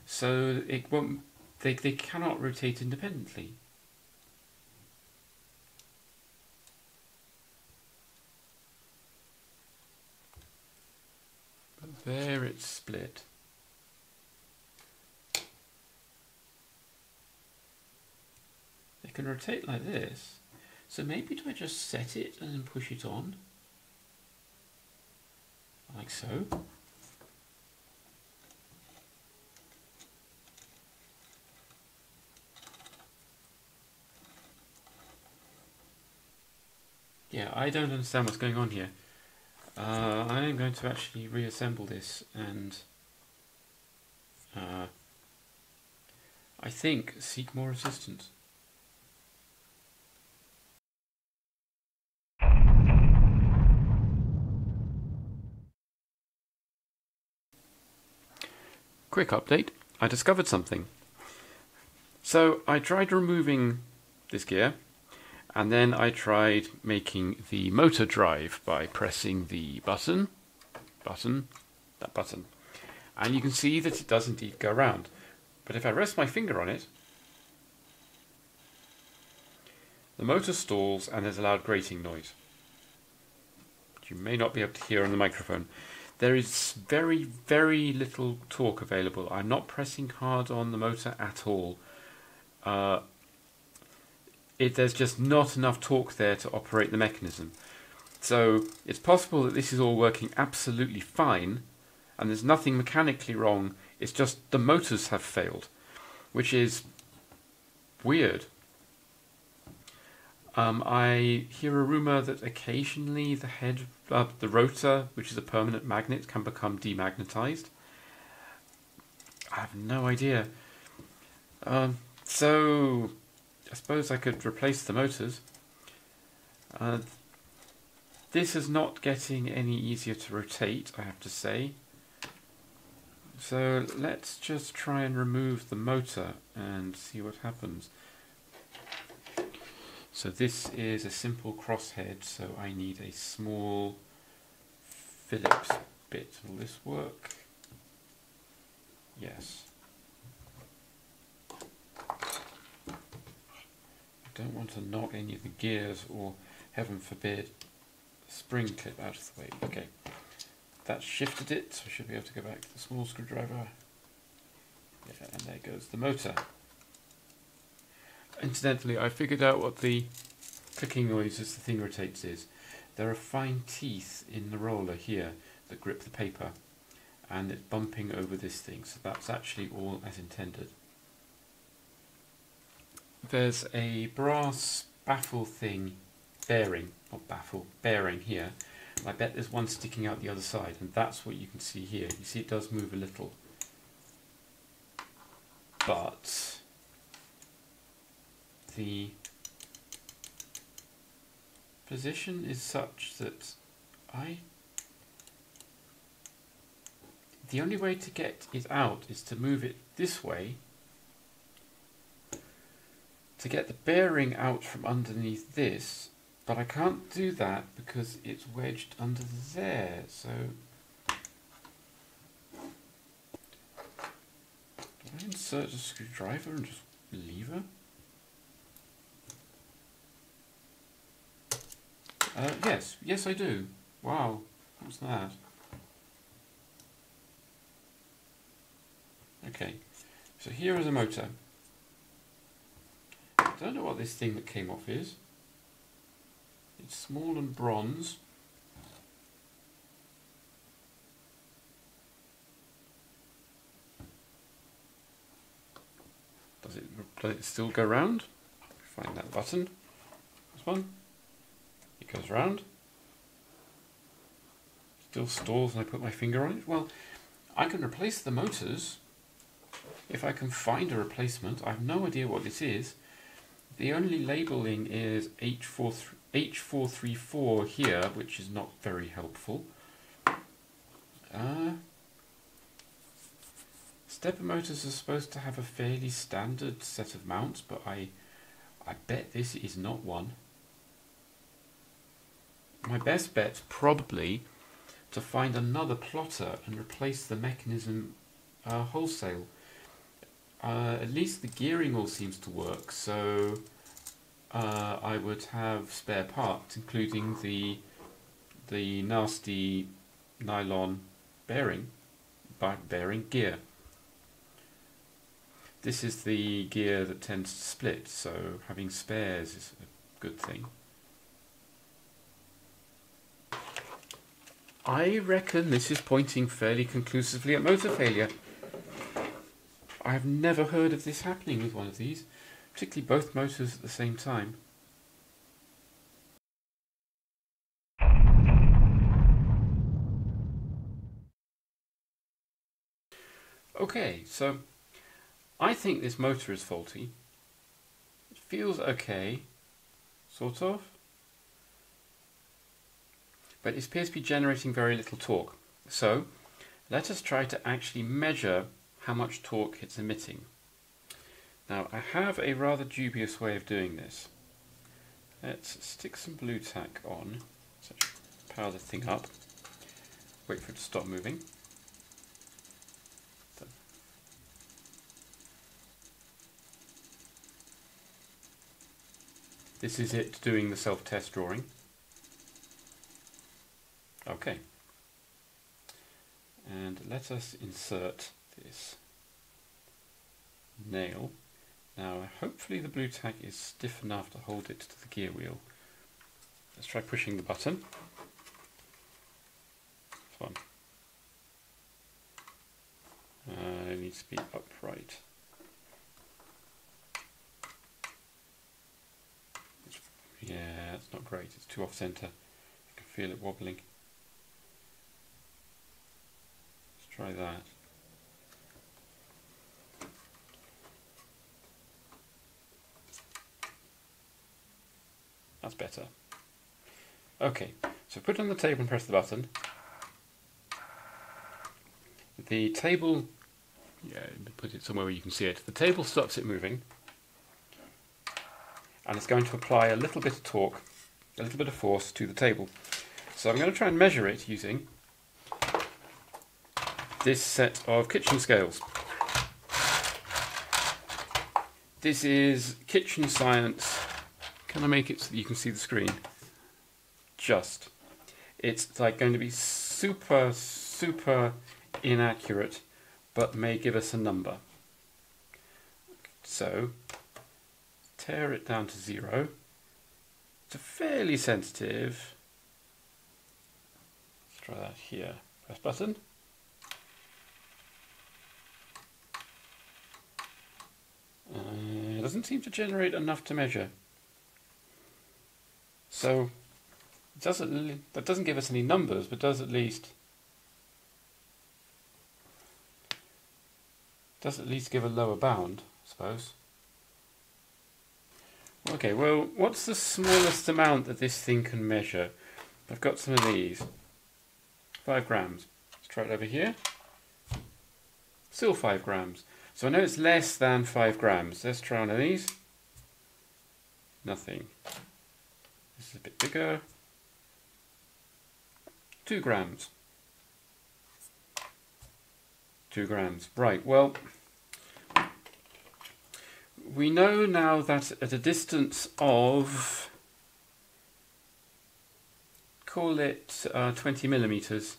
so it won't. They they cannot rotate independently. But there it's split. It can rotate like this. So maybe do I just set it and then push it on? Like so. Yeah, I don't understand what's going on here. Uh, I am going to actually reassemble this and uh, I think seek more assistance. Quick update, I discovered something. So I tried removing this gear and then I tried making the motor drive by pressing the button, button, that button. And you can see that it does indeed go around. But if I rest my finger on it, the motor stalls and there's a loud grating noise. You may not be able to hear on the microphone. There is very, very little torque available. I'm not pressing hard on the motor at all. Uh, it, there's just not enough torque there to operate the mechanism. So it's possible that this is all working absolutely fine and there's nothing mechanically wrong, it's just the motors have failed, which is weird. Um, I hear a rumor that occasionally the head, uh, the rotor, which is a permanent magnet, can become demagnetized. I have no idea. Um, so I suppose I could replace the motors. Uh, this is not getting any easier to rotate, I have to say. So let's just try and remove the motor and see what happens. So this is a simple crosshead, so I need a small Phillips bit. Will this work? Yes. Don't want to knock any of the gears or, heaven forbid, spring clip out of the way. Okay, that shifted it, so I should be able to go back to the small screwdriver. Yeah, and there goes the motor. Incidentally, I figured out what the clicking noise as the thing rotates is. There are fine teeth in the roller here that grip the paper and it's bumping over this thing, so that's actually all as intended. There's a brass baffle thing, bearing, not baffle, bearing here. I bet there's one sticking out the other side, and that's what you can see here. You see it does move a little. But the position is such that I the only way to get it out is to move it this way to get the bearing out from underneath this, but I can't do that because it's wedged under there, so... Do I insert a screwdriver and just lever? Uh, yes, yes I do. Wow, what's that? Okay, so here is a motor. I don't know what this thing that came off is. It's small and bronze. Does it, does it still go round? Find that button. This one. It goes round. Still stalls and I put my finger on it. Well, I can replace the motors if I can find a replacement. I have no idea what this is. The only labeling is H4, H434 here, which is not very helpful. Uh, stepper motors are supposed to have a fairly standard set of mounts, but I I bet this is not one. My best bet's probably to find another plotter and replace the mechanism uh, wholesale. Uh, at least the gearing all seems to work, so uh, I would have spare parts, including the the nasty nylon bearing, bearing gear. This is the gear that tends to split, so having spares is a good thing. I reckon this is pointing fairly conclusively at motor failure. I have never heard of this happening with one of these, particularly both motors at the same time. Okay, so I think this motor is faulty. It feels okay, sort of. But it appears to be generating very little torque. So let us try to actually measure how much torque it's emitting. Now I have a rather dubious way of doing this. Let's stick some Blu Tack on, so power the thing up, wait for it to stop moving. This is it doing the self-test drawing. Okay. And let us insert this nail. Now hopefully the blue tag is stiff enough to hold it to the gear wheel. Let's try pushing the button. Fun. Uh, it needs to be upright. Yeah, it's not great. It's too off center. I can feel it wobbling. Let's try that. That's better. Okay, so put it on the table and press the button. The table, yeah, put it somewhere where you can see it. The table stops it moving and it's going to apply a little bit of torque, a little bit of force to the table. So I'm going to try and measure it using this set of kitchen scales. This is Kitchen Science. Can I make it so that you can see the screen? Just. It's like going to be super, super inaccurate, but may give us a number. So, tear it down to zero. It's a fairly sensitive. Let's try that here. Press button. Uh, it doesn't seem to generate enough to measure. So doesn't that doesn't give us any numbers, but does at least does at least give a lower bound, I suppose. Okay, well, what's the smallest amount that this thing can measure? I've got some of these. Five grams. Let's try it over here. Still five grams. So I know it's less than five grams. Let's try one of these. Nothing. This is a bit bigger. Two grams. Two grams. Right, well, we know now that at a distance of, call it uh, 20 millimeters,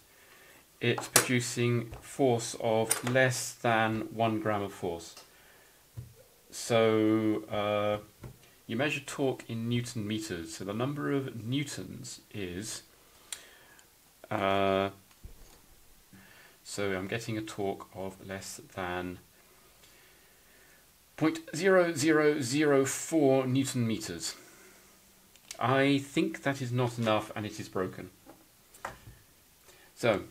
it's producing force of less than one gram of force. So uh, you measure torque in newton meters. So the number of newtons is, uh, so I'm getting a torque of less than 0.0004 newton meters. I think that is not enough and it is broken. So,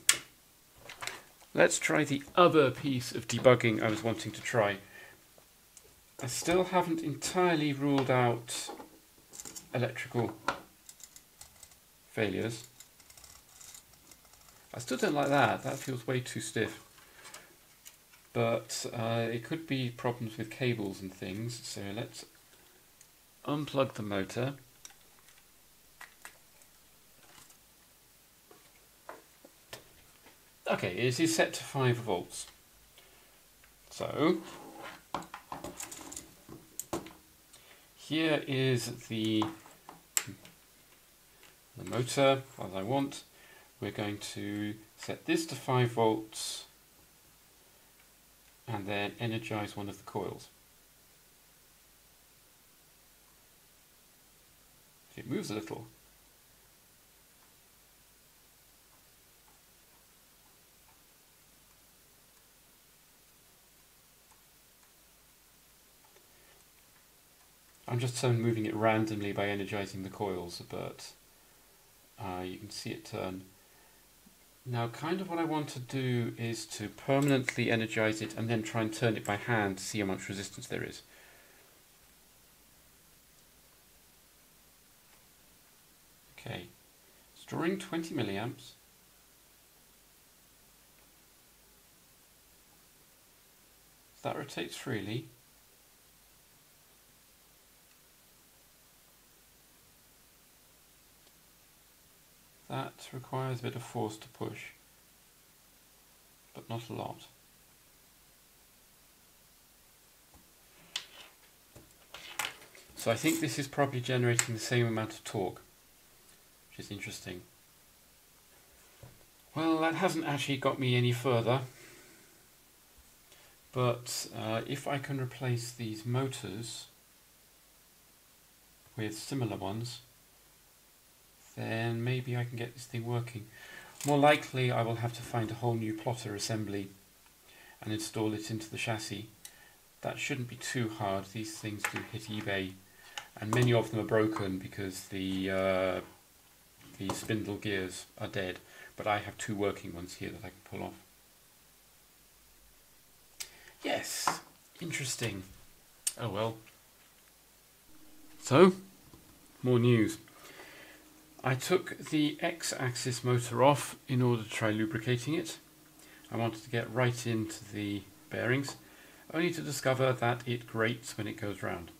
let's try the other piece of debugging I was wanting to try. I still haven't entirely ruled out electrical failures. I still don't like that, that feels way too stiff but uh, it could be problems with cables and things. So let's unplug the motor. Okay, it is set to 5 volts. So, here is the, the motor as I want. We're going to set this to 5 volts and then energize one of the coils. It moves a little. I'm just moving it randomly by energizing the coils, but uh, you can see it turn. Now, kind of what I want to do is to permanently energize it and then try and turn it by hand to see how much resistance there is. Okay, storing 20 milliamps. That rotates freely. That requires a bit of force to push, but not a lot. So I think this is probably generating the same amount of torque, which is interesting. Well, that hasn't actually got me any further, but uh, if I can replace these motors with similar ones, then maybe I can get this thing working. More likely I will have to find a whole new plotter assembly and install it into the chassis. That shouldn't be too hard, these things do hit eBay and many of them are broken because the, uh, the spindle gears are dead but I have two working ones here that I can pull off. Yes, interesting. Oh well. So, more news. I took the X-axis motor off in order to try lubricating it. I wanted to get right into the bearings, only to discover that it grates when it goes round.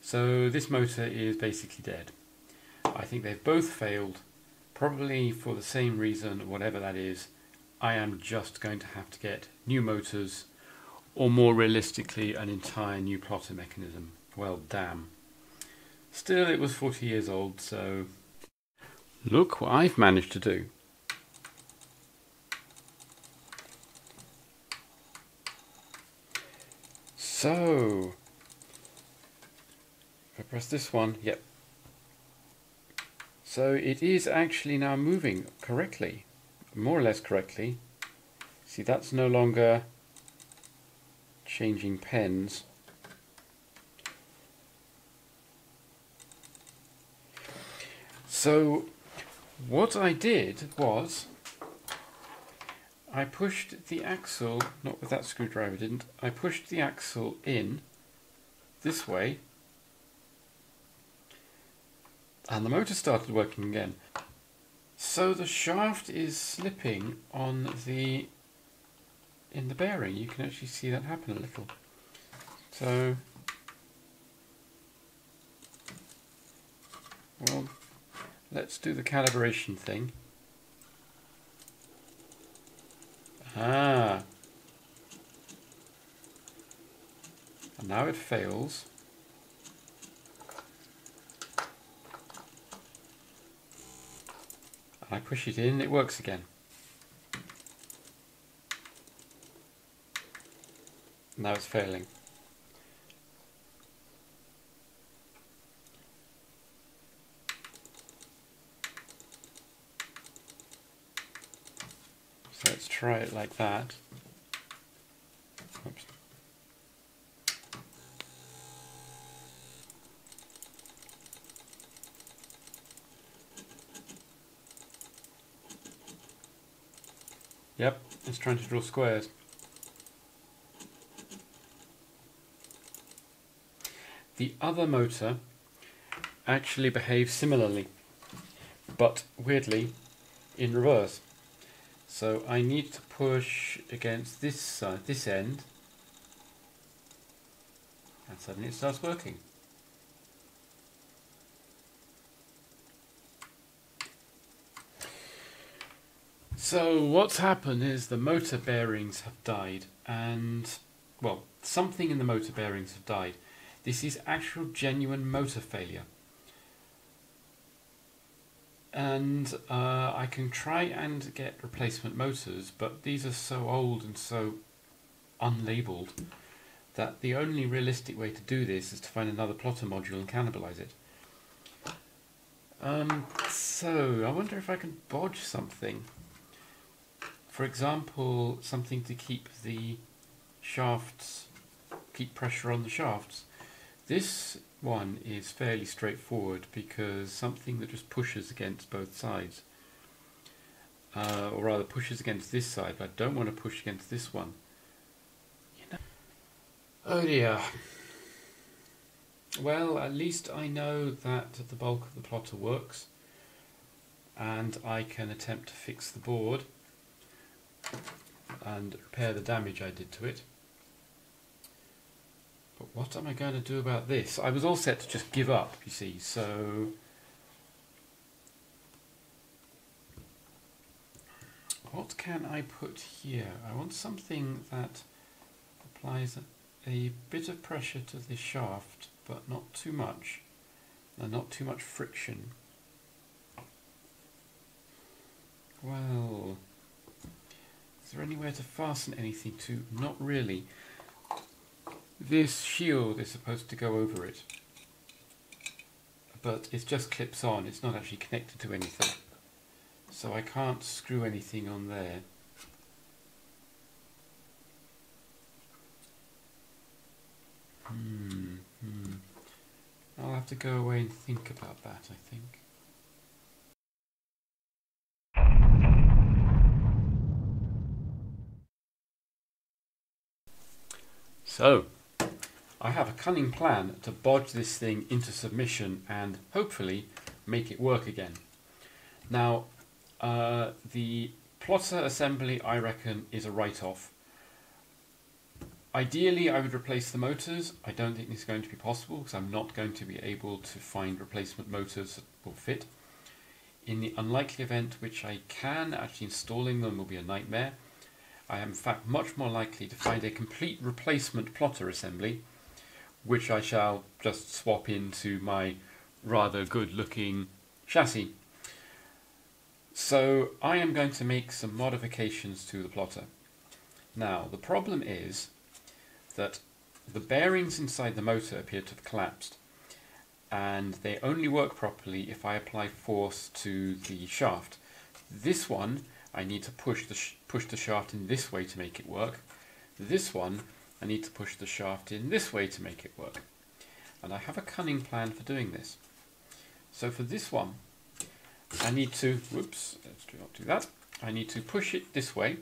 So this motor is basically dead. I think they've both failed, probably for the same reason, whatever that is. I am just going to have to get new motors, or more realistically, an entire new plotter mechanism. Well, damn. Still, it was 40 years old, so look what I've managed to do. So, if I press this one, yep. So it is actually now moving correctly, more or less correctly. See, that's no longer changing pens. So what I did was I pushed the axle, not with that screwdriver didn't, I pushed the axle in this way and the motor started working again. So the shaft is slipping on the in the bearing. You can actually see that happen a little. So well Let's do the calibration thing. Ah. And now it fails. I push it in, it works again. Now it's failing. Try it like that. Oops. Yep, it's trying to draw squares. The other motor actually behaves similarly, but weirdly in reverse. So I need to push against this side, this end, and suddenly it starts working. So what's happened is the motor bearings have died and well something in the motor bearings have died. This is actual genuine motor failure. And uh, I can try and get replacement motors but these are so old and so unlabeled that the only realistic way to do this is to find another plotter module and cannibalize it. Um, so, I wonder if I can bodge something. For example, something to keep the shafts, keep pressure on the shafts. This one is fairly straightforward because something that just pushes against both sides. Uh, or rather pushes against this side, but I don't want to push against this one. Oh dear. Well, at least I know that the bulk of the plotter works and I can attempt to fix the board and repair the damage I did to it. But what am I going to do about this? I was all set to just give up, you see, so... What can I put here? I want something that applies a bit of pressure to the shaft, but not too much, and not too much friction. Well, is there anywhere to fasten anything to? Not really. This shield is supposed to go over it, but it just clips on, it's not actually connected to anything. So I can't screw anything on there. Hmm, hmm. I'll have to go away and think about that, I think. So, I have a cunning plan to bodge this thing into submission and hopefully make it work again. Now, uh, the plotter assembly I reckon is a write-off Ideally, I would replace the motors. I don't think this is going to be possible because I'm not going to be able to find replacement motors that will fit. In the unlikely event which I can, actually installing them will be a nightmare. I am in fact much more likely to find a complete replacement plotter assembly, which I shall just swap into my rather good looking chassis. So I am going to make some modifications to the plotter. Now, the problem is that the bearings inside the motor appear to have collapsed and they only work properly if I apply force to the shaft. This one I need to push the push the shaft in this way to make it work. This one I need to push the shaft in this way to make it work. And I have a cunning plan for doing this. So for this one I need to, whoops, let's not do that. I need to push it this way.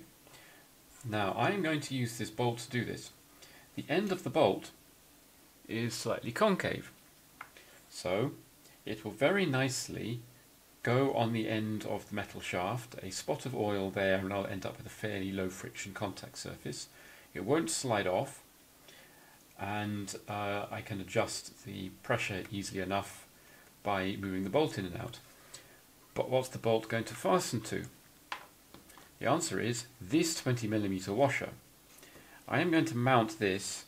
Now I am going to use this bolt to do this the end of the bolt is slightly concave. So it will very nicely go on the end of the metal shaft, a spot of oil there and I'll end up with a fairly low friction contact surface. It won't slide off and uh, I can adjust the pressure easily enough by moving the bolt in and out. But what's the bolt going to fasten to? The answer is this 20mm washer. I am going to mount this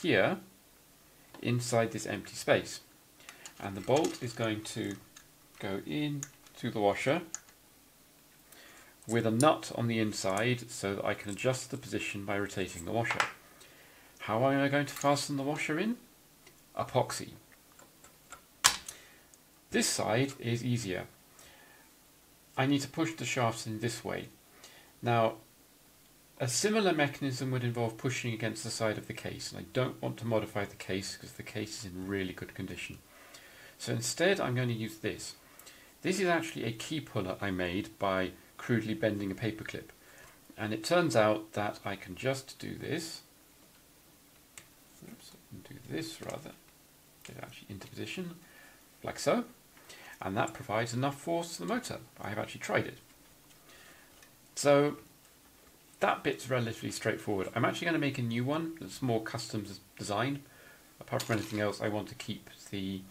here inside this empty space. And the bolt is going to go in to the washer with a nut on the inside so that I can adjust the position by rotating the washer. How am I going to fasten the washer in? Epoxy. This side is easier. I need to push the shafts in this way. Now, a similar mechanism would involve pushing against the side of the case, and I don't want to modify the case because the case is in really good condition. So instead I'm going to use this. This is actually a key puller I made by crudely bending a paperclip. And it turns out that I can just do this. Oops, I can do this rather. Get actually into position, like so. And that provides enough force to the motor. I have actually tried it. So that bit's relatively straightforward. I'm actually going to make a new one that's more custom designed, apart from anything else, I want to keep the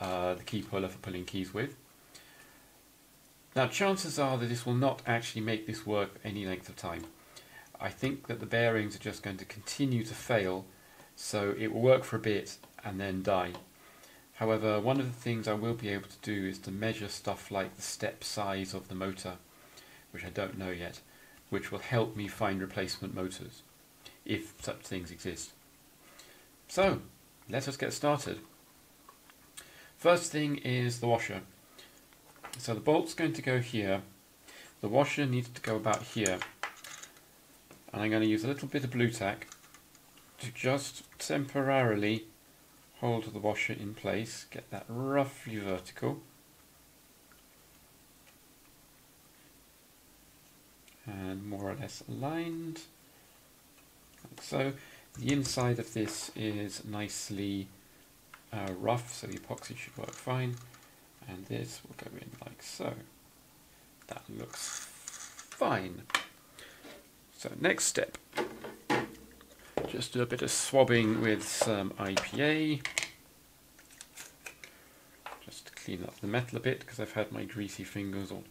uh, the key puller for pulling keys with. Now, chances are that this will not actually make this work any length of time. I think that the bearings are just going to continue to fail, so it will work for a bit and then die. However, one of the things I will be able to do is to measure stuff like the step size of the motor, which I don't know yet, which will help me find replacement motors, if such things exist. So, let us get started. First thing is the washer. So the bolt's going to go here. The washer needs to go about here. And I'm going to use a little bit of Blu-Tack to just temporarily hold the washer in place, get that roughly vertical. And more or less aligned. Like so. The inside of this is nicely uh, rough, so the epoxy should work fine. And this will go in like so. That looks fine. So next step, just do a bit of swabbing with some IPA. Just to clean up the metal a bit, because I've had my greasy fingers all,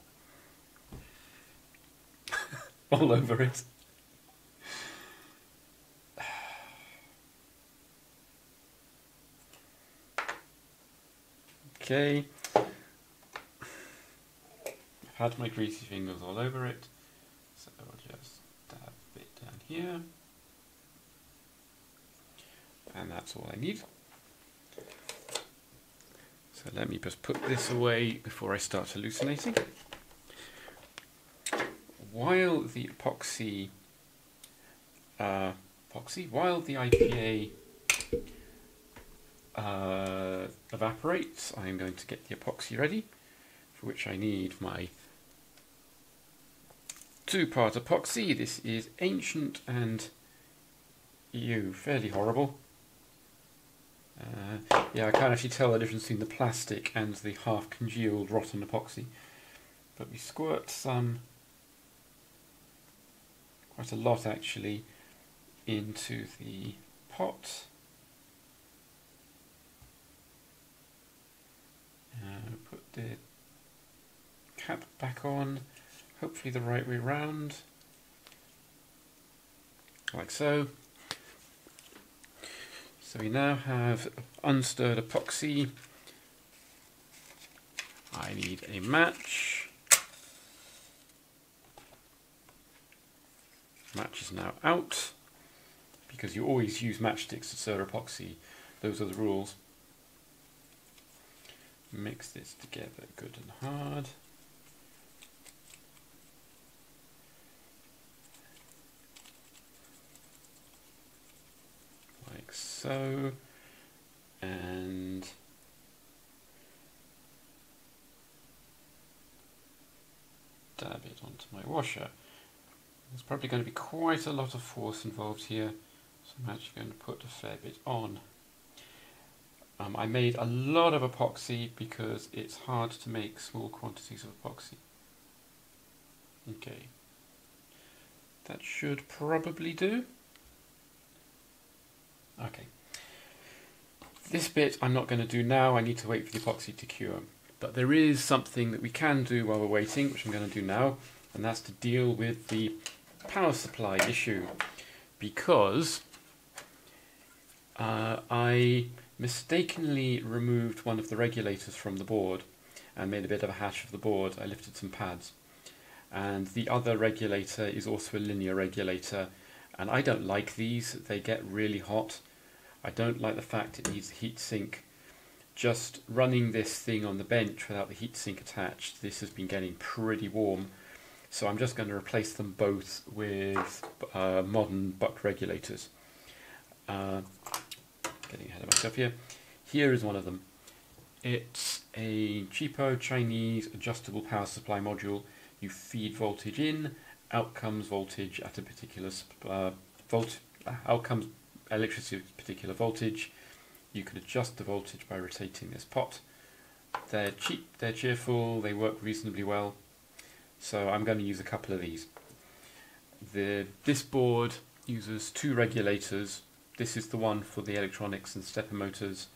all over it. Okay. Had my greasy fingers all over it, so I'll just dab a bit down here. And that's all I need. So let me just put this away before I start hallucinating. While the epoxy, uh, epoxy, while the IPA uh, evaporates, I'm going to get the epoxy ready, for which I need my two-part epoxy. This is ancient and ew, fairly horrible. Uh, yeah, I can't actually tell the difference between the plastic and the half-congealed rotten epoxy. But we squirt some, quite a lot actually, into the pot. Uh, put the cap back on, hopefully the right way round, like so. So we now have unstirred epoxy. I need a match. Match is now out because you always use matchsticks to stir epoxy. Those are the rules. Mix this together good and hard. Like so. And dab it onto my washer. There's probably going to be quite a lot of force involved here, so I'm actually going to put a fair bit on. Um, I made a lot of epoxy because it's hard to make small quantities of epoxy. Okay, that should probably do. Okay, this bit I'm not going to do now, I need to wait for the epoxy to cure. But there is something that we can do while we're waiting, which I'm going to do now, and that's to deal with the power supply issue. Because uh, I mistakenly removed one of the regulators from the board and made a bit of a hash of the board. I lifted some pads. And the other regulator is also a linear regulator. And I don't like these. They get really hot. I don't like the fact it needs a heatsink. Just running this thing on the bench without the heatsink attached, this has been getting pretty warm. So I'm just going to replace them both with uh, modern buck regulators. Uh, getting ahead of myself here. Here is one of them. It's a cheapo Chinese adjustable power supply module. You feed voltage in, out comes voltage at a particular uh, volt, out comes electricity at a particular voltage. You can adjust the voltage by rotating this pot. They're cheap, they're cheerful, they work reasonably well. So I'm going to use a couple of these. The, this board uses two regulators this is the one for the electronics and stepper motors.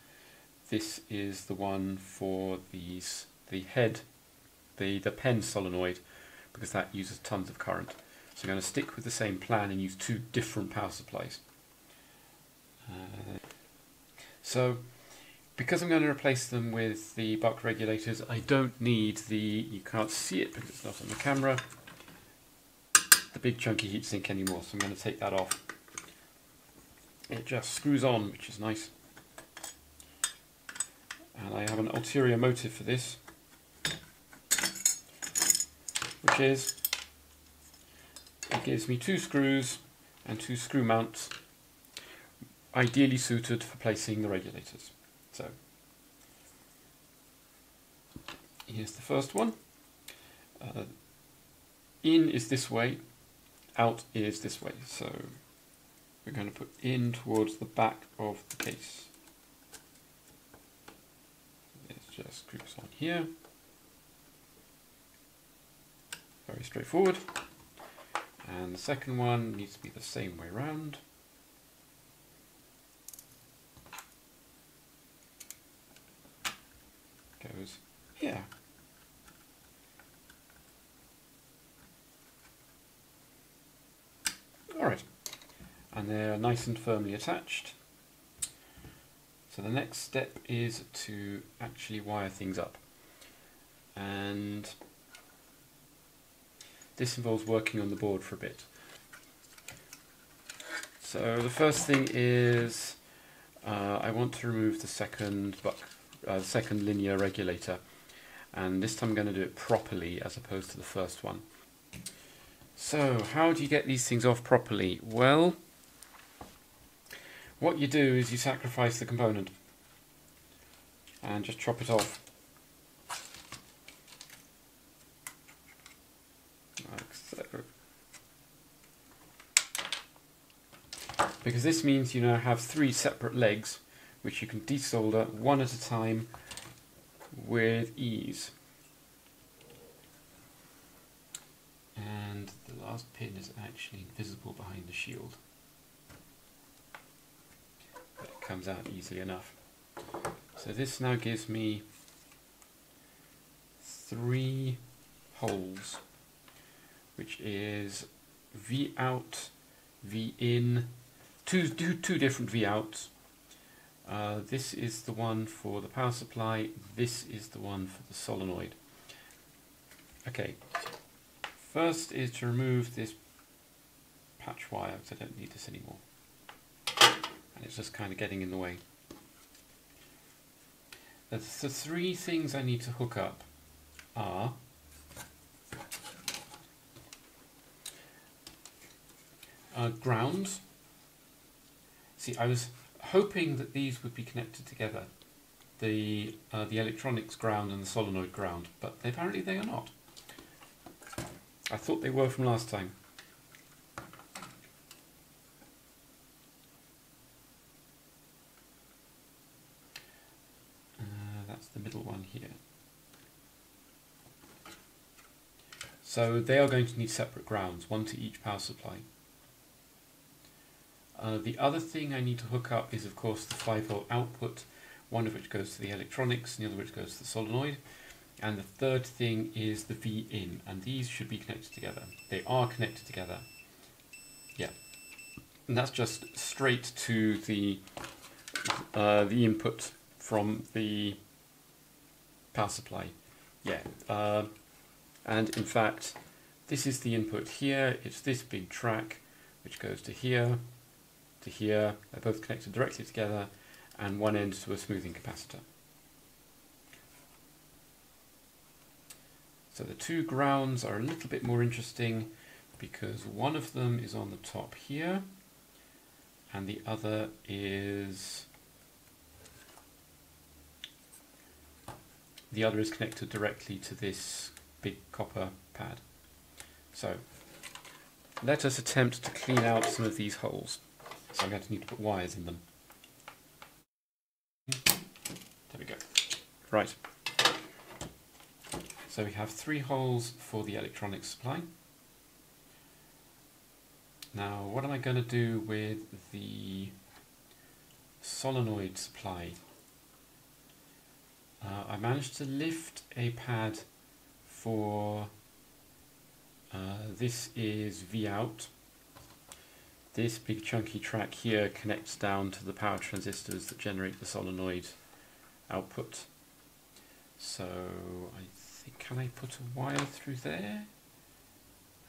This is the one for these the head, the, the pen solenoid, because that uses tons of current. So I'm going to stick with the same plan and use two different power supplies. Uh, so because I'm going to replace them with the buck regulators, I don't need the, you can't see it because it's not on the camera, the big chunky heatsink anymore, so I'm going to take that off. It just screws on, which is nice. And I have an ulterior motive for this, which is it gives me two screws and two screw mounts, ideally suited for placing the regulators. So here's the first one. Uh, in is this way, out is this way. So we're going to put in towards the back of the case. It just screws on here. Very straightforward. And the second one needs to be the same way round. Goes here. Alright, and they're nice and firmly attached. So the next step is to actually wire things up. And this involves working on the board for a bit. So the first thing is uh, I want to remove the second buck, uh, second linear regulator and this time I'm going to do it properly as opposed to the first one. So how do you get these things off properly? Well, what you do is you sacrifice the component and just chop it off. Because this means you now have three separate legs which you can desolder one at a time with ease. And the last pin is actually invisible behind the shield. But it comes out easily enough. So this now gives me three holes which is V out, V in, two, two, two different V outs. Uh, this is the one for the power supply, this is the one for the solenoid. Okay, first is to remove this patch wire because I don't need this anymore. And it's just kind of getting in the way. The, the three things I need to hook up are uh, grounds. See, I was hoping that these would be connected together, the uh, the electronics ground and the solenoid ground, but apparently they are not. I thought they were from last time. Uh, that's the middle one here. So they are going to need separate grounds, one to each power supply. Uh, the other thing I need to hook up is of course the 5 volt output, one of which goes to the electronics and the other which goes to the solenoid. And the third thing is the V in, and these should be connected together. They are connected together. Yeah. And that's just straight to the uh, the input from the power supply. Yeah. Uh, and in fact, this is the input here. It's this big track which goes to here to here. They're both connected directly together and one end to a smoothing capacitor. So the two grounds are a little bit more interesting because one of them is on the top here and the other is the other is connected directly to this big copper pad. So let us attempt to clean out some of these holes. So I'm going to need to put wires in them. There we go. Right. So we have three holes for the electronic supply. Now what am I going to do with the solenoid supply. Uh, I managed to lift a pad for uh, this is V out. This big chunky track here connects down to the power transistors that generate the solenoid output. So I think, can I put a wire through there?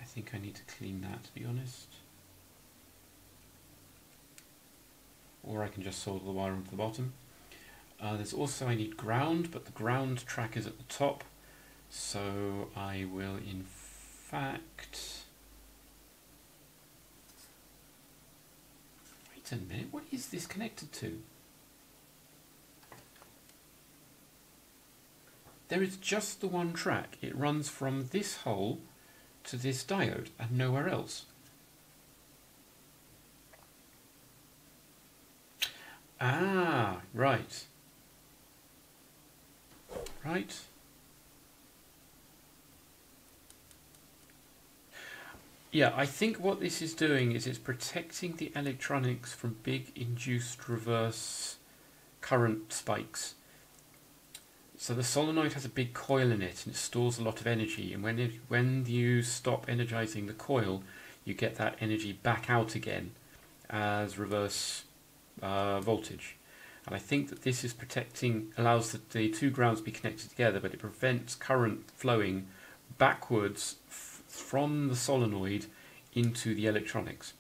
I think I need to clean that to be honest. Or I can just solder the wire onto the bottom. Uh, there's also, I need ground, but the ground track is at the top. So I will in fact... Wait a minute, what is this connected to? There is just the one track. It runs from this hole to this diode and nowhere else. Ah, right. Right. Yeah, I think what this is doing is it's protecting the electronics from big induced reverse current spikes. So the solenoid has a big coil in it and it stores a lot of energy and when, it, when you stop energizing the coil you get that energy back out again as reverse uh, voltage. And I think that this is protecting, allows the, the two grounds to be connected together but it prevents current flowing backwards from the solenoid into the electronics.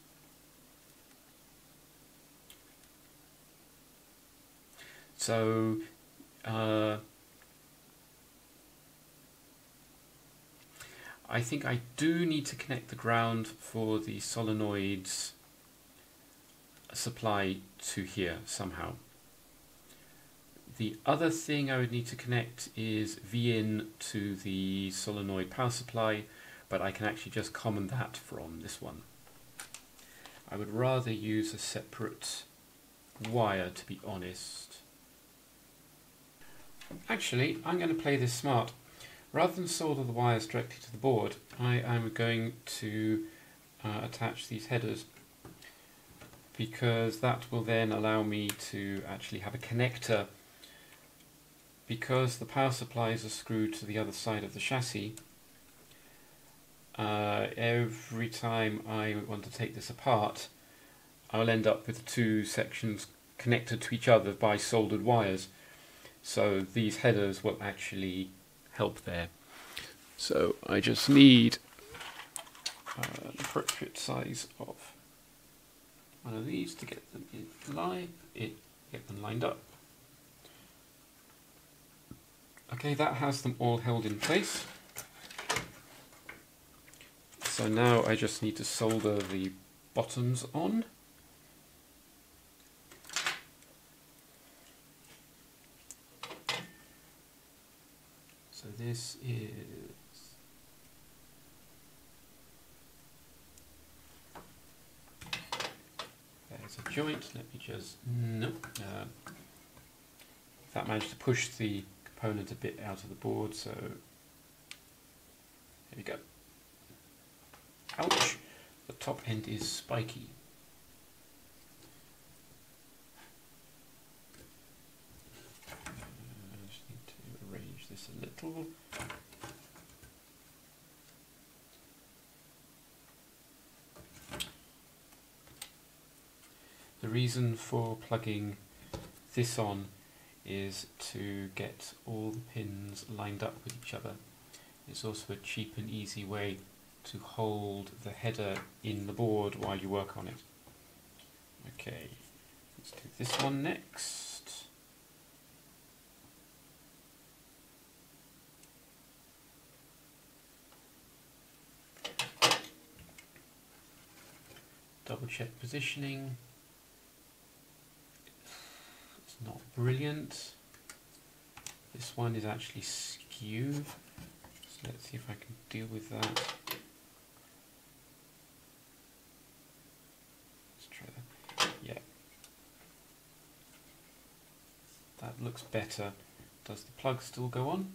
So uh, I think I do need to connect the ground for the solenoid's supply to here somehow. The other thing I would need to connect is V in to the solenoid power supply but I can actually just common that from this one. I would rather use a separate wire to be honest. Actually, I'm going to play this smart. Rather than solder the wires directly to the board, I am going to uh, attach these headers because that will then allow me to actually have a connector because the power supplies are screwed to the other side of the chassis uh, every time I want to take this apart, I'll end up with two sections connected to each other by soldered wires. So these headers will actually help there. So I just need uh, an appropriate size of one of these to get them in line, it, get them lined up. Okay, that has them all held in place. So now I just need to solder the bottoms on. So this is there's a joint. Let me just nope. Uh, that managed to push the component a bit out of the board. So here we go. Ouch! The top end is spiky. Uh, I just need to arrange this a little. The reason for plugging this on is to get all the pins lined up with each other. It's also a cheap and easy way to hold the header in the board while you work on it. Okay, let's do this one next. Double check positioning. It's not brilliant. This one is actually skewed. So let's see if I can deal with that. That looks better. Does the plug still go on?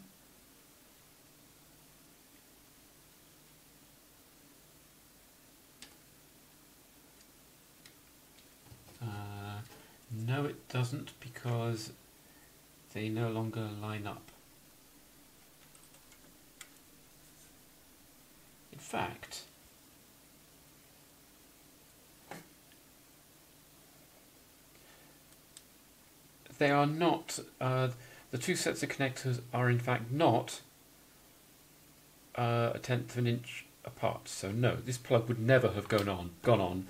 Uh, no, it doesn't because they no longer line up. In fact, they are not, uh, the two sets of connectors are in fact not uh, a tenth of an inch apart. So no, this plug would never have gone on. Gone on.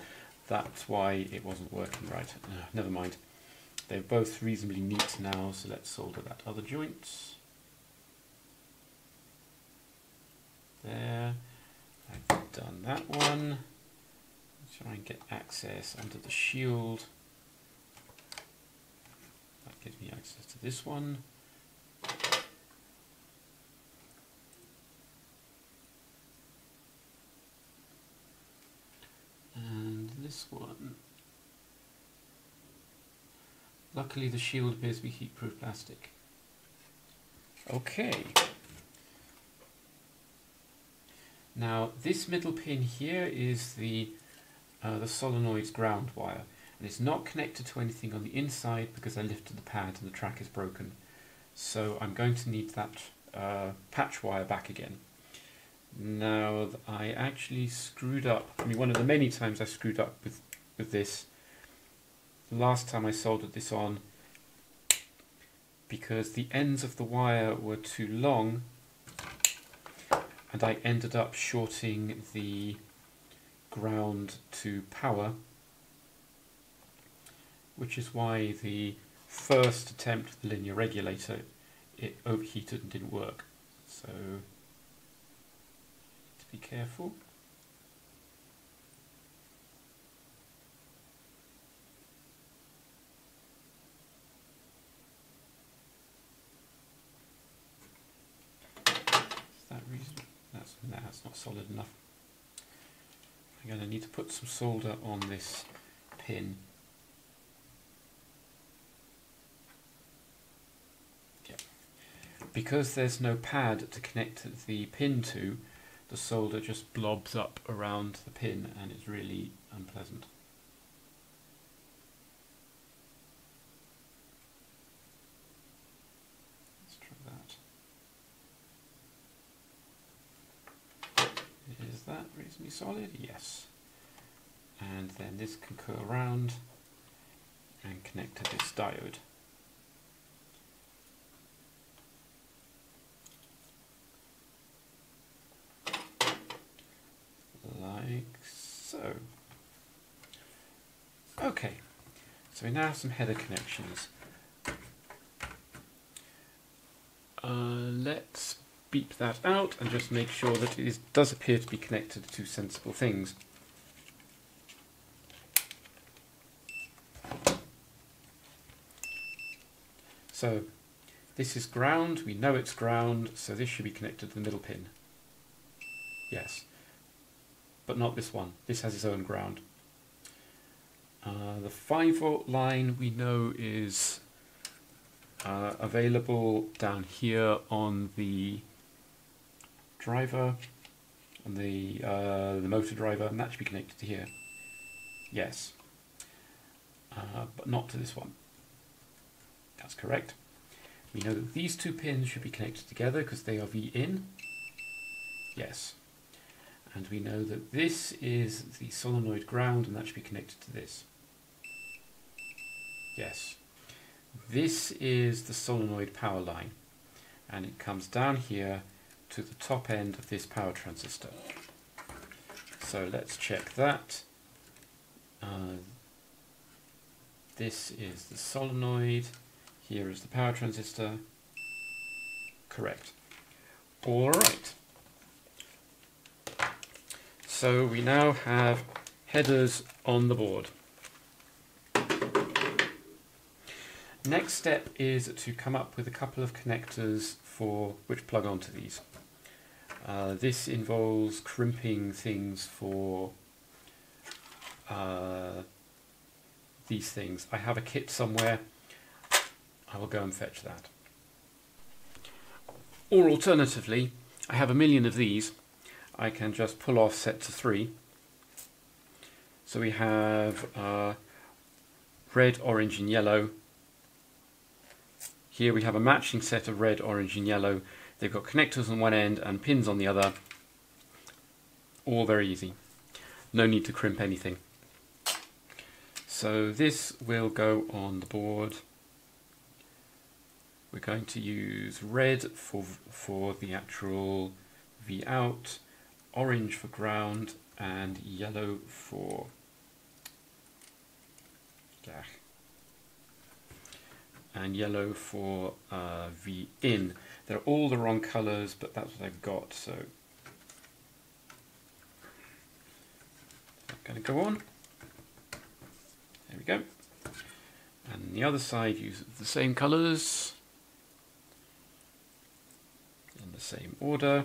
That's why it wasn't working right. Uh, never mind. They're both reasonably neat now, so let's solder that other joint. There. I've done that one. Try and get access under the shield. Gives me access to this one. And this one. Luckily the shield appears to be heat-proof plastic. Okay. Now this middle pin here is the uh, the solenoid's ground wire and it's not connected to anything on the inside because I lifted the pad and the track is broken. So I'm going to need that uh, patch wire back again. Now I actually screwed up, I mean one of the many times I screwed up with, with this, the last time I soldered this on, because the ends of the wire were too long and I ended up shorting the ground to power which is why the first attempt with the linear regulator it overheated and didn't work so to be careful. Is that reason? That's, that's not solid enough. I'm going to need to put some solder on this pin. Because there's no pad to connect the pin to, the solder just blobs up around the pin and it's really unpleasant. Let's try that. Is that reasonably solid? Yes. And then this can curl around and connect to this diode. Okay, so we now have some header connections. Uh, let's beep that out and just make sure that it is, does appear to be connected to sensible things. So this is ground, we know it's ground, so this should be connected to the middle pin. Yes, but not this one. This has its own ground. Uh, the 5 volt line we know is uh, available down here on the driver, on the, uh, the motor driver, and that should be connected to here. Yes, uh, but not to this one. That's correct. We know that these two pins should be connected together because they are V in. Yes. And we know that this is the solenoid ground and that should be connected to this. Yes. This is the solenoid power line and it comes down here to the top end of this power transistor. So let's check that. Uh, this is the solenoid, here is the power transistor. Correct. Alright. So we now have headers on the board. Next step is to come up with a couple of connectors for which plug onto these. Uh, this involves crimping things for uh, these things. I have a kit somewhere. I will go and fetch that. Or alternatively, I have a million of these. I can just pull off set to three. So we have uh, red, orange and yellow Here we have a matching set of red, orange and yellow. They've got connectors on one end and pins on the other. All very easy. No need to crimp anything. So this will go on the board. We're going to use red for, for the actual V out, orange for ground, and yellow for yeah, and yellow for uh, V in. They're all the wrong colours, but that's what I've got, so I'm going to go on. There we go. And the other side uses the same colours in the same order.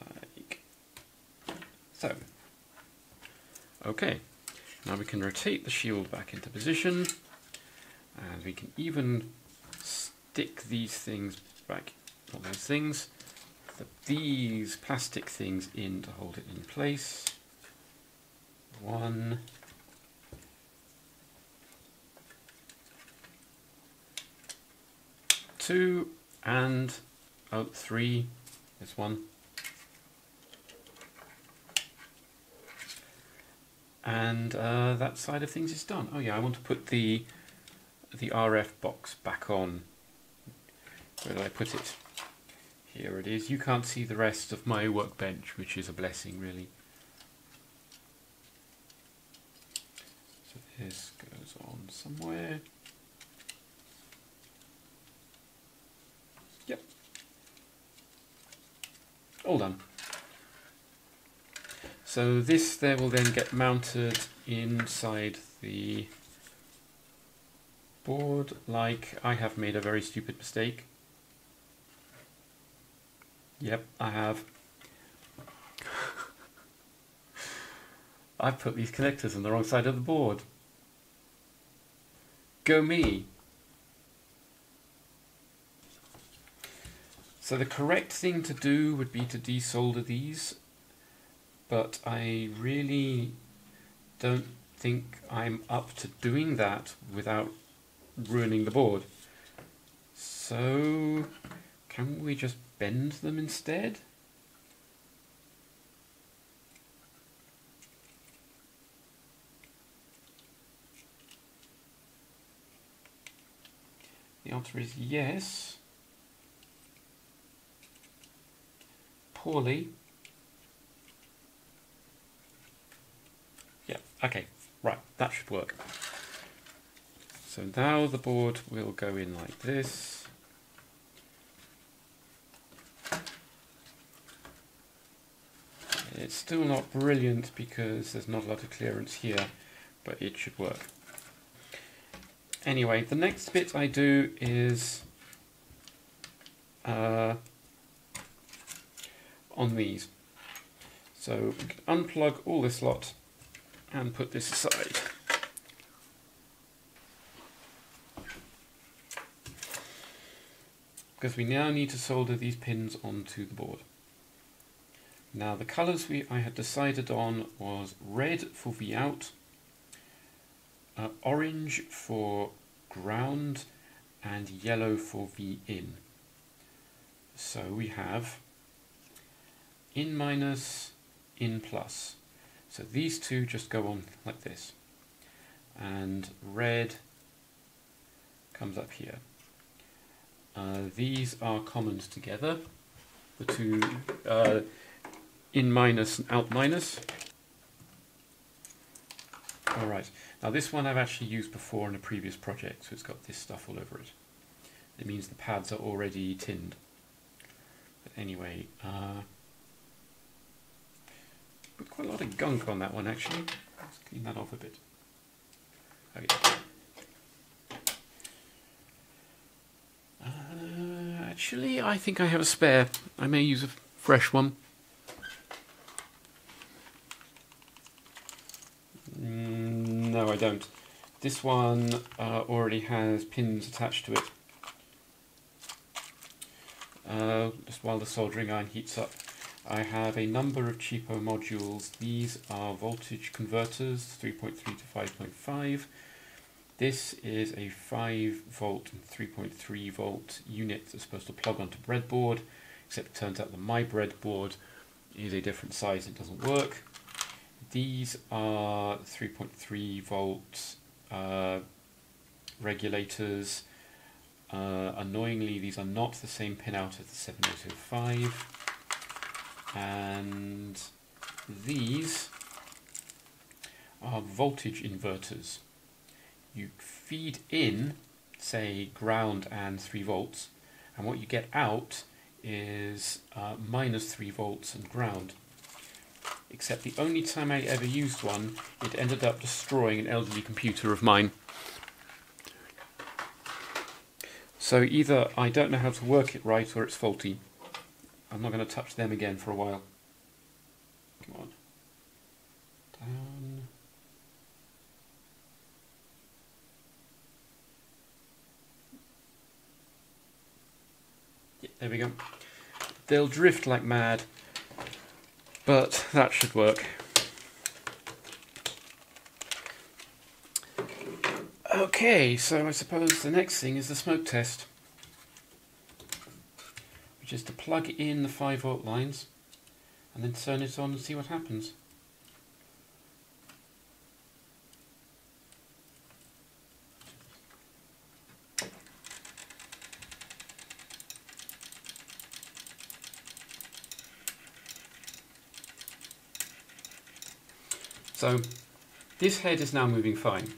Like so. Okay, now we can rotate the shield back into position and we can even stick these things back, all those things, these plastic things in to hold it in place. One, two, and oh, three. There's one. And uh, that side of things is done. Oh yeah, I want to put the the RF box back on. Where did I put it? Here it is. You can't see the rest of my workbench, which is a blessing, really. So this goes on somewhere. Yep. All done. So this there will then get mounted inside the board like I have made a very stupid mistake. Yep, I have. I've put these connectors on the wrong side of the board. Go me. So the correct thing to do would be to desolder these, but I really don't think I'm up to doing that without ruining the board. So can we just bend them instead? The answer is yes. Poorly. Yeah, okay, right, that should work. So now the board will go in like this. It's still not brilliant because there's not a lot of clearance here, but it should work. Anyway, the next bit I do is uh, on these. So unplug all this lot and put this aside. Because we now need to solder these pins onto the board. Now the colours we I had decided on was red for V out, uh, orange for ground, and yellow for V in. So we have in minus, in plus. So these two just go on like this. And red comes up here. Uh, these are commons together. The two, uh, in minus and out minus. Alright, now this one I've actually used before in a previous project, so it's got this stuff all over it. It means the pads are already tinned. But anyway, uh, quite a lot of gunk on that one actually. Let's clean that off a bit. Okay. Uh, actually, I think I have a spare. I may use a fresh one. No, I don't. This one uh, already has pins attached to it. Uh, just while the soldering iron heats up. I have a number of cheapo modules. These are voltage converters, 3.3 to 5.5. This is a 5 volt and 3.3 volt unit that's supposed to plug onto breadboard, except it turns out that my breadboard is a different size, it doesn't work. These are 3.3 volt uh, regulators. Uh, annoyingly, these are not the same pinout as the 7805. And these are voltage inverters. You feed in, say, ground and 3 volts, and what you get out is uh, minus 3 volts and ground except the only time I ever used one, it ended up destroying an elderly computer of mine. So either I don't know how to work it right or it's faulty. I'm not going to touch them again for a while. Come on. Down. Yeah, there we go. They'll drift like mad but that should work. Okay, so I suppose the next thing is the smoke test, which is to plug in the 5 volt lines and then turn it on and see what happens. So this head is now moving fine.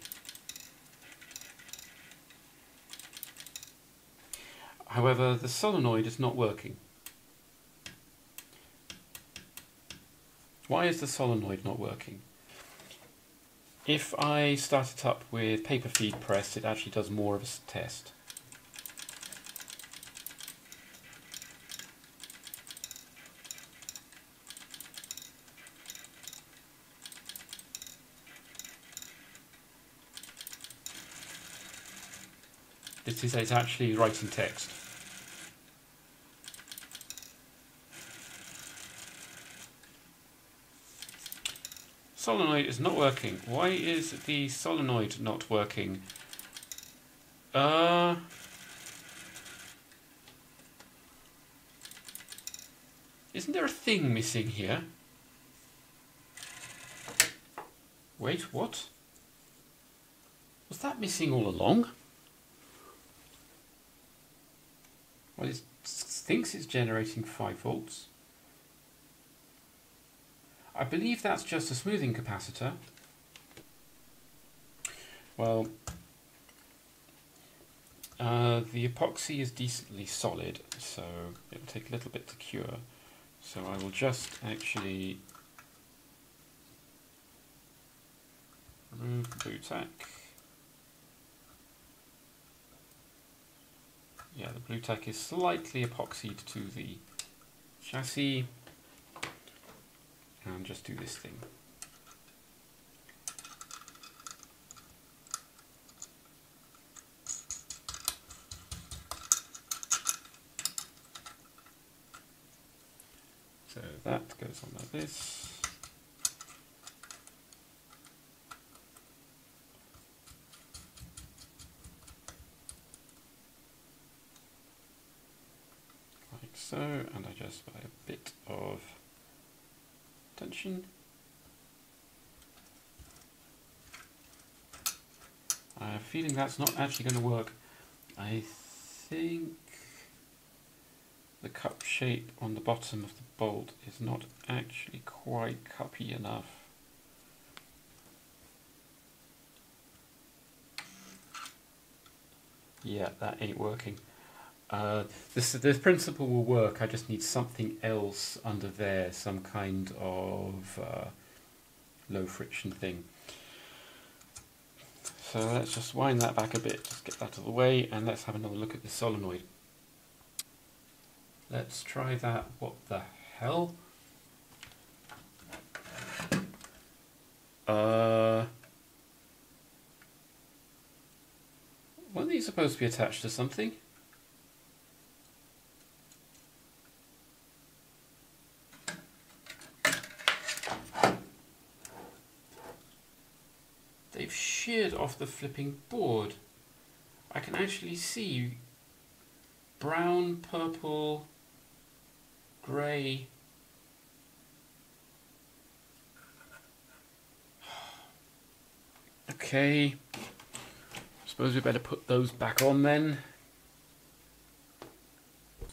However, the solenoid is not working. Why is the solenoid not working? If I start it up with paper feed press, it actually does more of a test. This is it's actually writing text. Solenoid is not working. Why is the solenoid not working? Uh... Isn't there a thing missing here? Wait, what? Was that missing all along? Well, it thinks it's generating 5 volts. I believe that's just a smoothing capacitor. Well, uh, the epoxy is decently solid, so it'll take a little bit to cure. So I will just actually remove the Blu Tack. yeah, the Blu Tack is slightly epoxied to the chassis. And just do this thing. So that goes on like this. Like so, and I just apply a bit of tension. I have a feeling that's not actually going to work. I think the cup shape on the bottom of the bolt is not actually quite cuppy enough. Yeah, that ain't working. Uh, this this principle will work. I just need something else under there, some kind of uh, low friction thing. So let's just wind that back a bit, just get that out of the way, and let's have another look at the solenoid. Let's try that. What the hell? Uh, weren't these supposed to be attached to something? Weird off the flipping board. I can actually see brown, purple, grey. Okay, suppose we better put those back on then.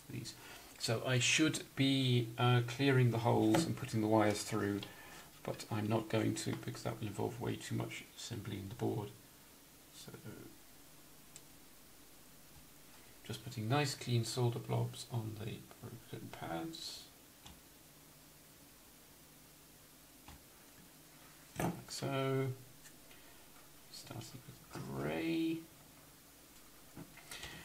These. So I should be uh, clearing the holes and putting the wires through, but I'm not going to because that will involve way too much assembly in the board. So just putting nice clean solder blobs on the broken pads. Like so. Starting with grey.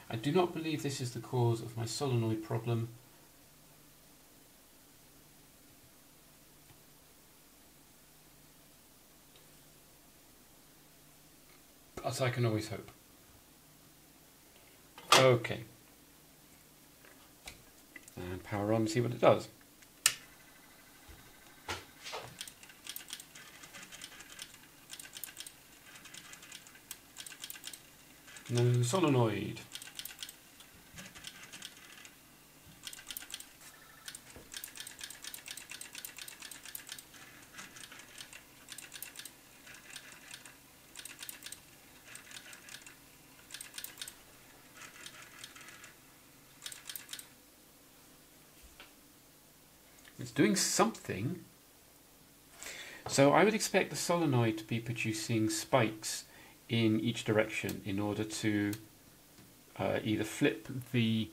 I do not believe this is the cause of my solenoid problem. But I can always hope. Okay. And power on, and see what it does. No solenoid. It's doing something. So I would expect the solenoid to be producing spikes in each direction in order to uh, either flip the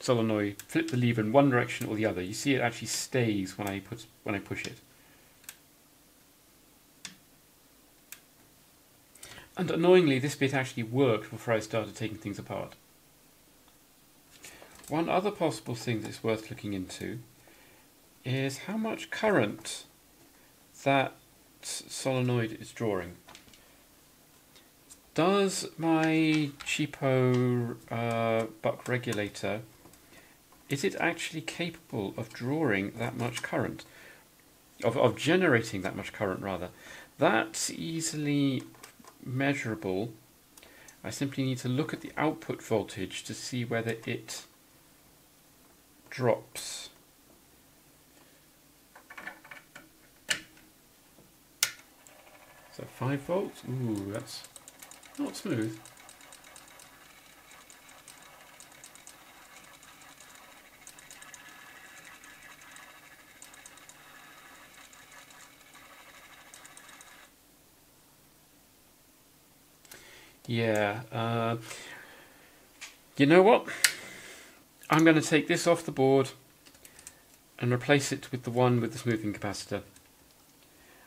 solenoid, flip the lever in one direction or the other. You see it actually stays when I put when I push it. And annoyingly, this bit actually worked before I started taking things apart. One other possible thing that's worth looking into is how much current that solenoid is drawing. Does my cheapo uh, buck regulator, is it actually capable of drawing that much current? Of, of generating that much current rather. That's easily measurable. I simply need to look at the output voltage to see whether it drops. So 5 volts, ooh, that's not smooth. Yeah, uh, you know what? I'm going to take this off the board and replace it with the one with the smoothing capacitor.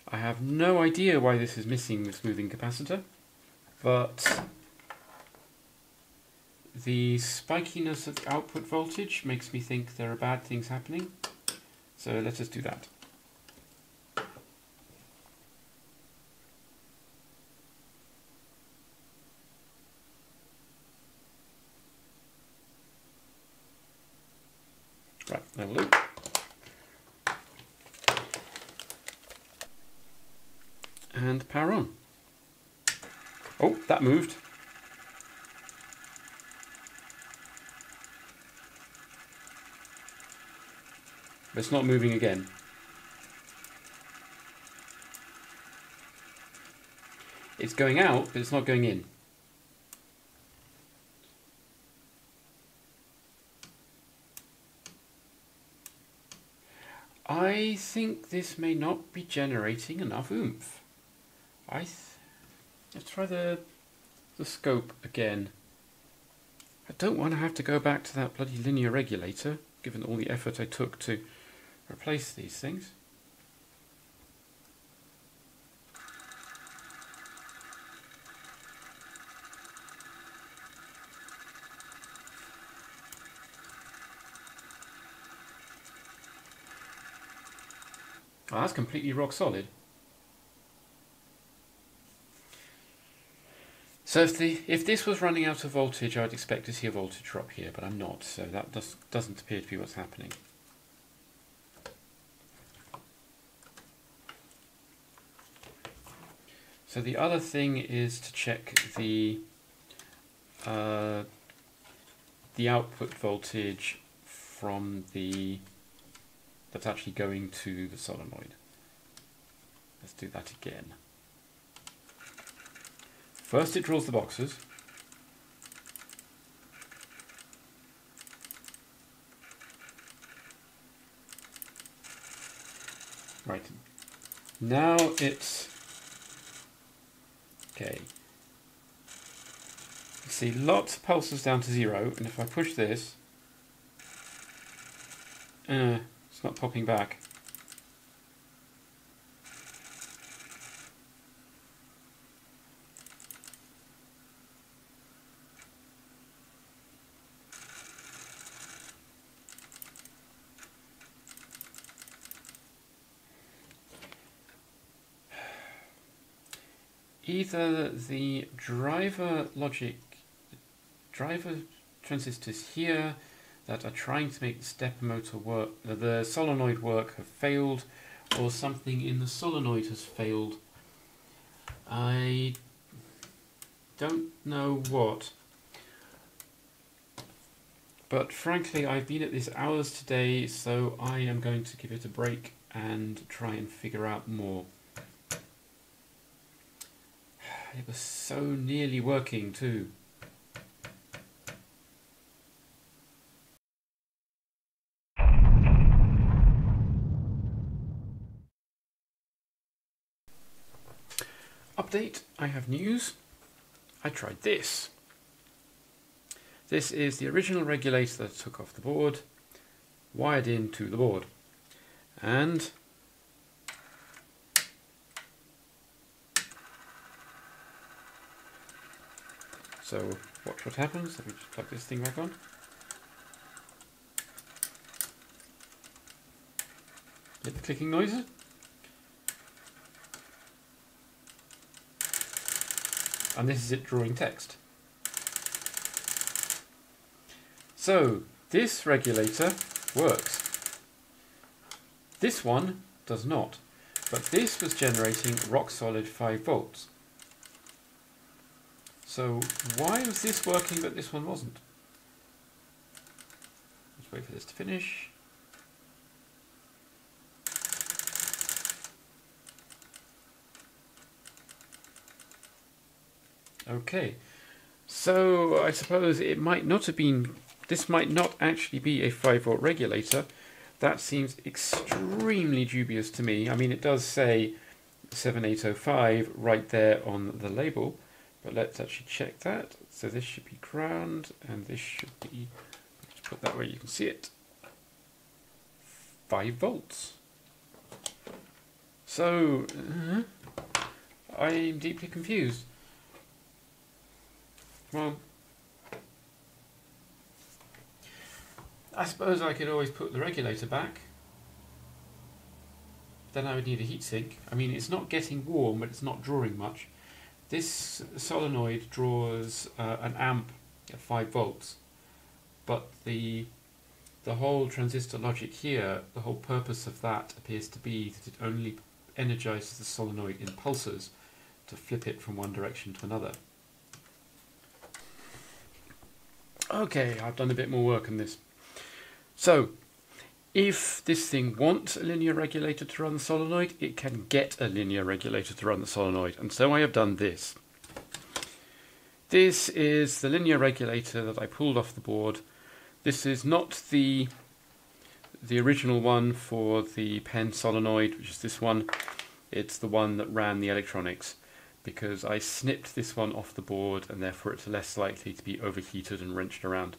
I have no idea why this is missing the smoothing capacitor, but the spikiness of the output voltage makes me think there are bad things happening. So let us do that. Right, loop. and power on. Oh, that moved. It's not moving again. It's going out, but it's not going in. I think this may not be generating enough oomph. I let's try the the scope again. I don't want to have to go back to that bloody linear regulator, given all the effort I took to replace these things. Oh, that's completely rock solid. So if the if this was running out of voltage, I'd expect to see a voltage drop here, but I'm not, so that does, doesn't appear to be what's happening. So the other thing is to check the uh, the output voltage from the that's actually going to the solenoid. Let's do that again. First it draws the boxes. Right. Now it's okay. You see lots of pulses down to zero, and if I push this, uh, it's not popping back. Either the driver logic, driver transistors here that are trying to make the stepper motor work, the solenoid work have failed, or something in the solenoid has failed. I don't know what. But frankly, I've been at this hours today, so I am going to give it a break and try and figure out more. It was so nearly working too. Update, I have news. I tried this. This is the original regulator that I took off the board, wired into the board. And So watch what happens. Let me just plug this thing back on. Get the clicking noises. And this is it drawing text. So this regulator works. This one does not. But this was generating rock solid 5 volts. So why was this working but this one wasn't? Let's wait for this to finish. Okay, so I suppose it might not have been, this might not actually be a 5 volt regulator. That seems extremely dubious to me. I mean, it does say 7805 right there on the label, but let's actually check that. So this should be ground, and this should be, let's put that where you can see it, 5 volts. So, uh, I'm deeply confused. Well, I suppose I could always put the regulator back. Then I would need a heatsink. I mean, it's not getting warm, but it's not drawing much. This solenoid draws uh, an amp at 5 volts, but the the whole transistor logic here, the whole purpose of that appears to be that it only energizes the solenoid in pulses to flip it from one direction to another. Okay, I've done a bit more work on this. So, if this thing wants a linear regulator to run the solenoid, it can get a linear regulator to run the solenoid. And so I have done this. This is the linear regulator that I pulled off the board. This is not the the original one for the pen solenoid, which is this one. It's the one that ran the electronics because I snipped this one off the board and therefore it's less likely to be overheated and wrenched around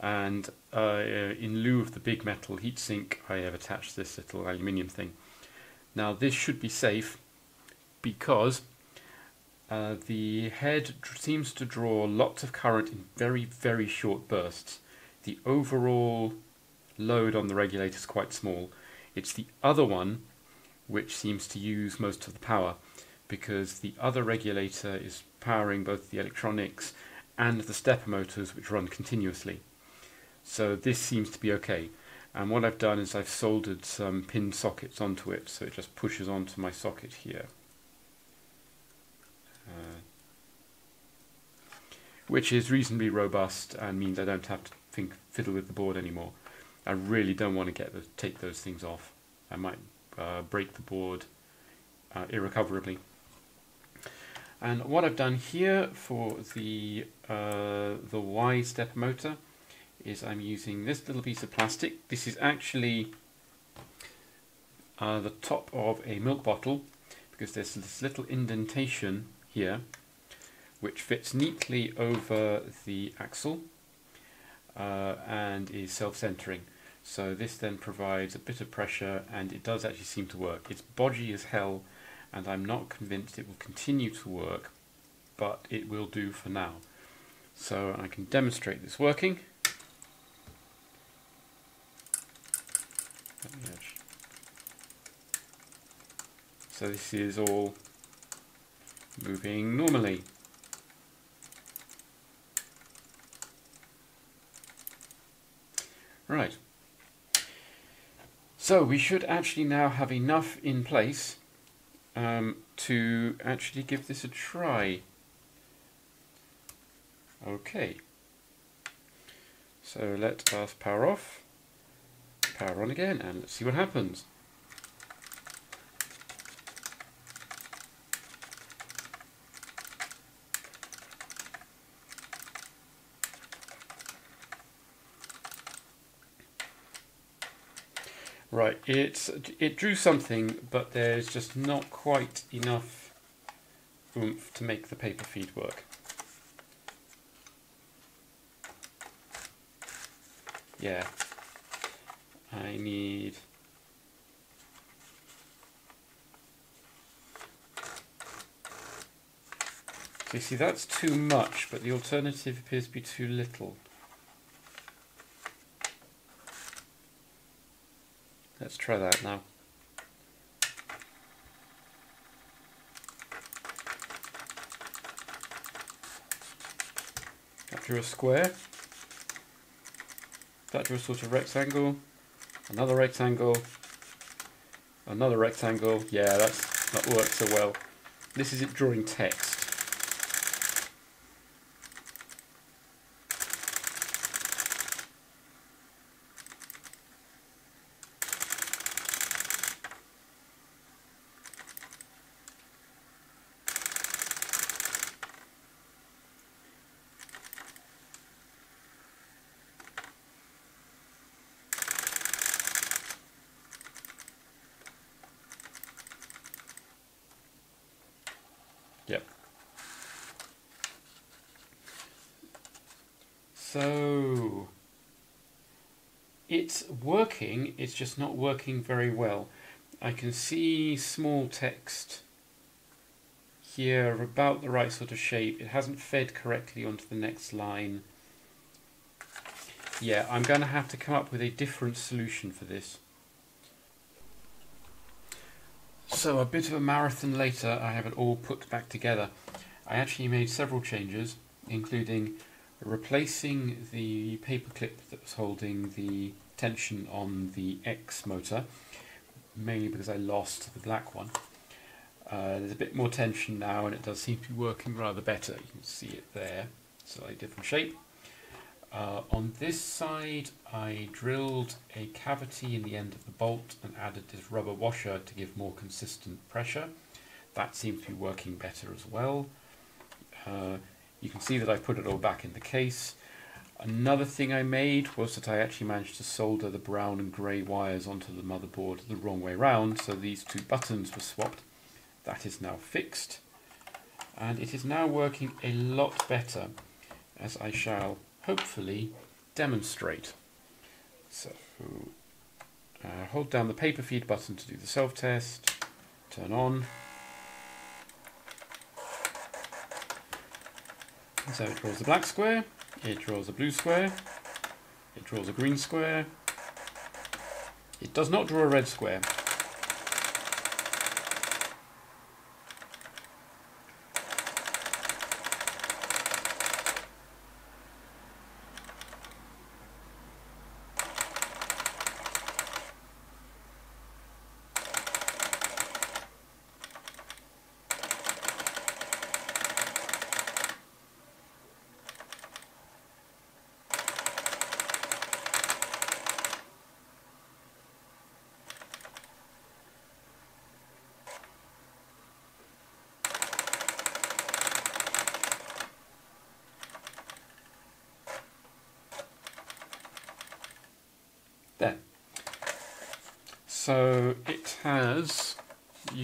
and uh, in lieu of the big metal heatsink I have attached this little aluminium thing. Now this should be safe because uh, the head seems to draw lots of current in very very short bursts. The overall load on the regulator is quite small. It's the other one which seems to use most of the power because the other regulator is powering both the electronics and the stepper motors which run continuously. So this seems to be okay. And what I've done is I've soldered some pin sockets onto it, so it just pushes onto my socket here. uh, which is reasonably robust and means I don't have to think fiddle with the board anymore. I really don't want to get the, take those things off. I might uh, break the board uh, irrecoverably. And what I've done here for the uh, the Y step motor is I'm using this little piece of plastic. This is actually uh, the top of a milk bottle because there's this little indentation here which fits neatly over the axle uh, and is self-centering. So this then provides a bit of pressure and it does actually seem to work. It's bodgy as hell and I'm not convinced it will continue to work but it will do for now. So I can demonstrate this working. So this is all moving normally. Right. So we should actually now have enough in place um, to actually give this a try. Okay. So let us power off, power on again, and let's see what happens. Right, it's it drew something, but there's just not quite enough oomph to make the paper feed work. Yeah, I need So you see that's too much, but the alternative appears to be too little. Let's try that now. That drew a square. That drew a sort of rectangle. Another rectangle. Another rectangle. Yeah, that's that works so well. This is it drawing text. Yep. So it's working, it's just not working very well. I can see small text here about the right sort of shape. It hasn't fed correctly onto the next line. Yeah, I'm going to have to come up with a different solution for this. So a bit of a marathon later, I have it all put back together. I actually made several changes, including replacing the paperclip that was holding the tension on the X motor, mainly because I lost the black one. Uh, there's a bit more tension now and it does seem to be working rather better. You can see it there, slightly different shape. Uh, on this side, I drilled a cavity in the end of the bolt and added this rubber washer to give more consistent pressure. That seems to be working better as well. Uh, you can see that I've put it all back in the case. Another thing I made was that I actually managed to solder the brown and grey wires onto the motherboard the wrong way round, so these two buttons were swapped. That is now fixed, and it is now working a lot better, as I shall hopefully demonstrate. So uh, hold down the paper feed button to do the self-test, turn on. So it draws the black square, it draws a blue square, it draws a green square, it does not draw a red square.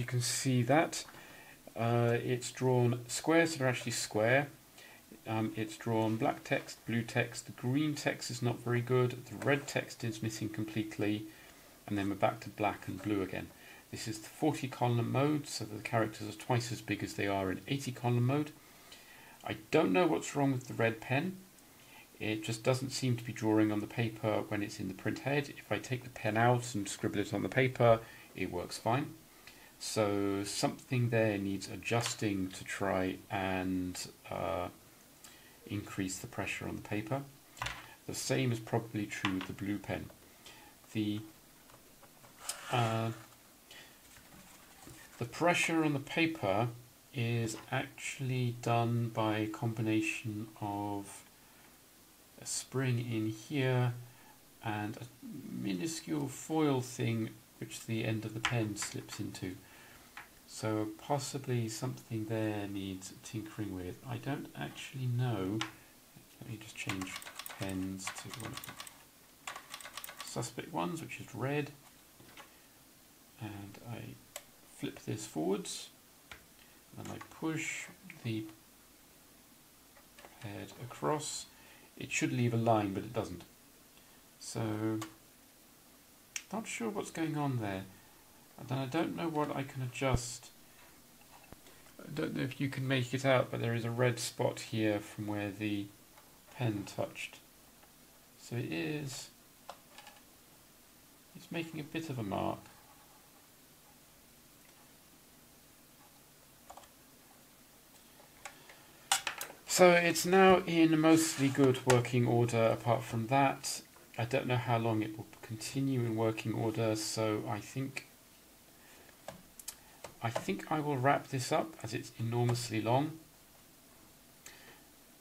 You can see that, uh, it's drawn squares that are actually square. Um, it's drawn black text, blue text, the green text is not very good, the red text is missing completely, and then we're back to black and blue again. This is the 40 column mode, so the characters are twice as big as they are in 80 column mode. I don't know what's wrong with the red pen. It just doesn't seem to be drawing on the paper when it's in the print head. If I take the pen out and scribble it on the paper, it works fine. So something there needs adjusting to try and uh, increase the pressure on the paper. The same is probably true with the blue pen. The uh, the pressure on the paper is actually done by a combination of a spring in here and a minuscule foil thing which the end of the pen slips into. So possibly something there needs tinkering with. I don't actually know. Let me just change pens to one of the suspect ones, which is red. And I flip this forwards and I push the head across it should leave a line but it doesn't so not sure what's going on there and then I don't know what I can adjust. I don't know if you can make it out but there is a red spot here from where the pen touched. So it is it's making a bit of a mark. So it's now in mostly good working order. Apart from that. I don't know how long it will continue in working order, so I think I think I will wrap this up as it's enormously long.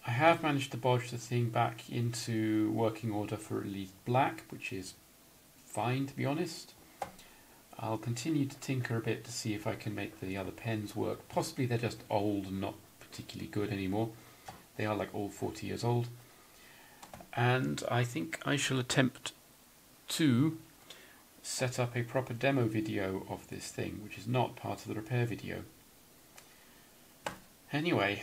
I have managed to bodge the thing back into working order for at least black, which is fine to be honest. I'll continue to tinker a bit to see if I can make the other pens work. Possibly they're just old and not particularly good anymore. They are like all 40 years old. And I think I shall attempt to set up a proper demo video of this thing, which is not part of the repair video. Anyway,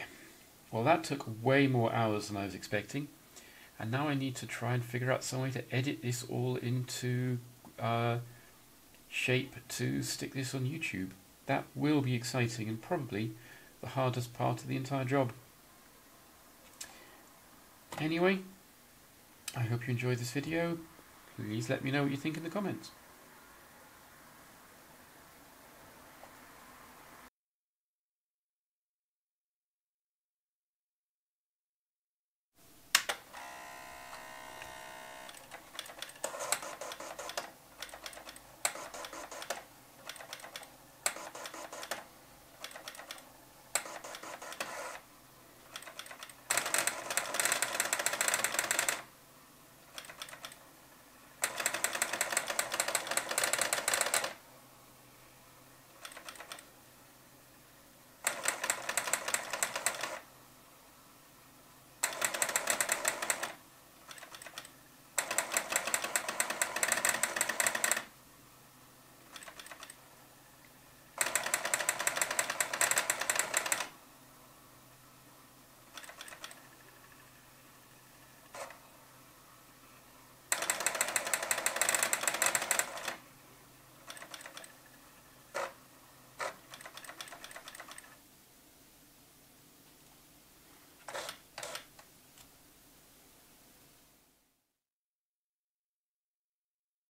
well that took way more hours than I was expecting. And now I need to try and figure out some way to edit this all into uh, shape to stick this on YouTube. That will be exciting and probably the hardest part of the entire job. Anyway, I hope you enjoyed this video. Please let me know what you think in the comments.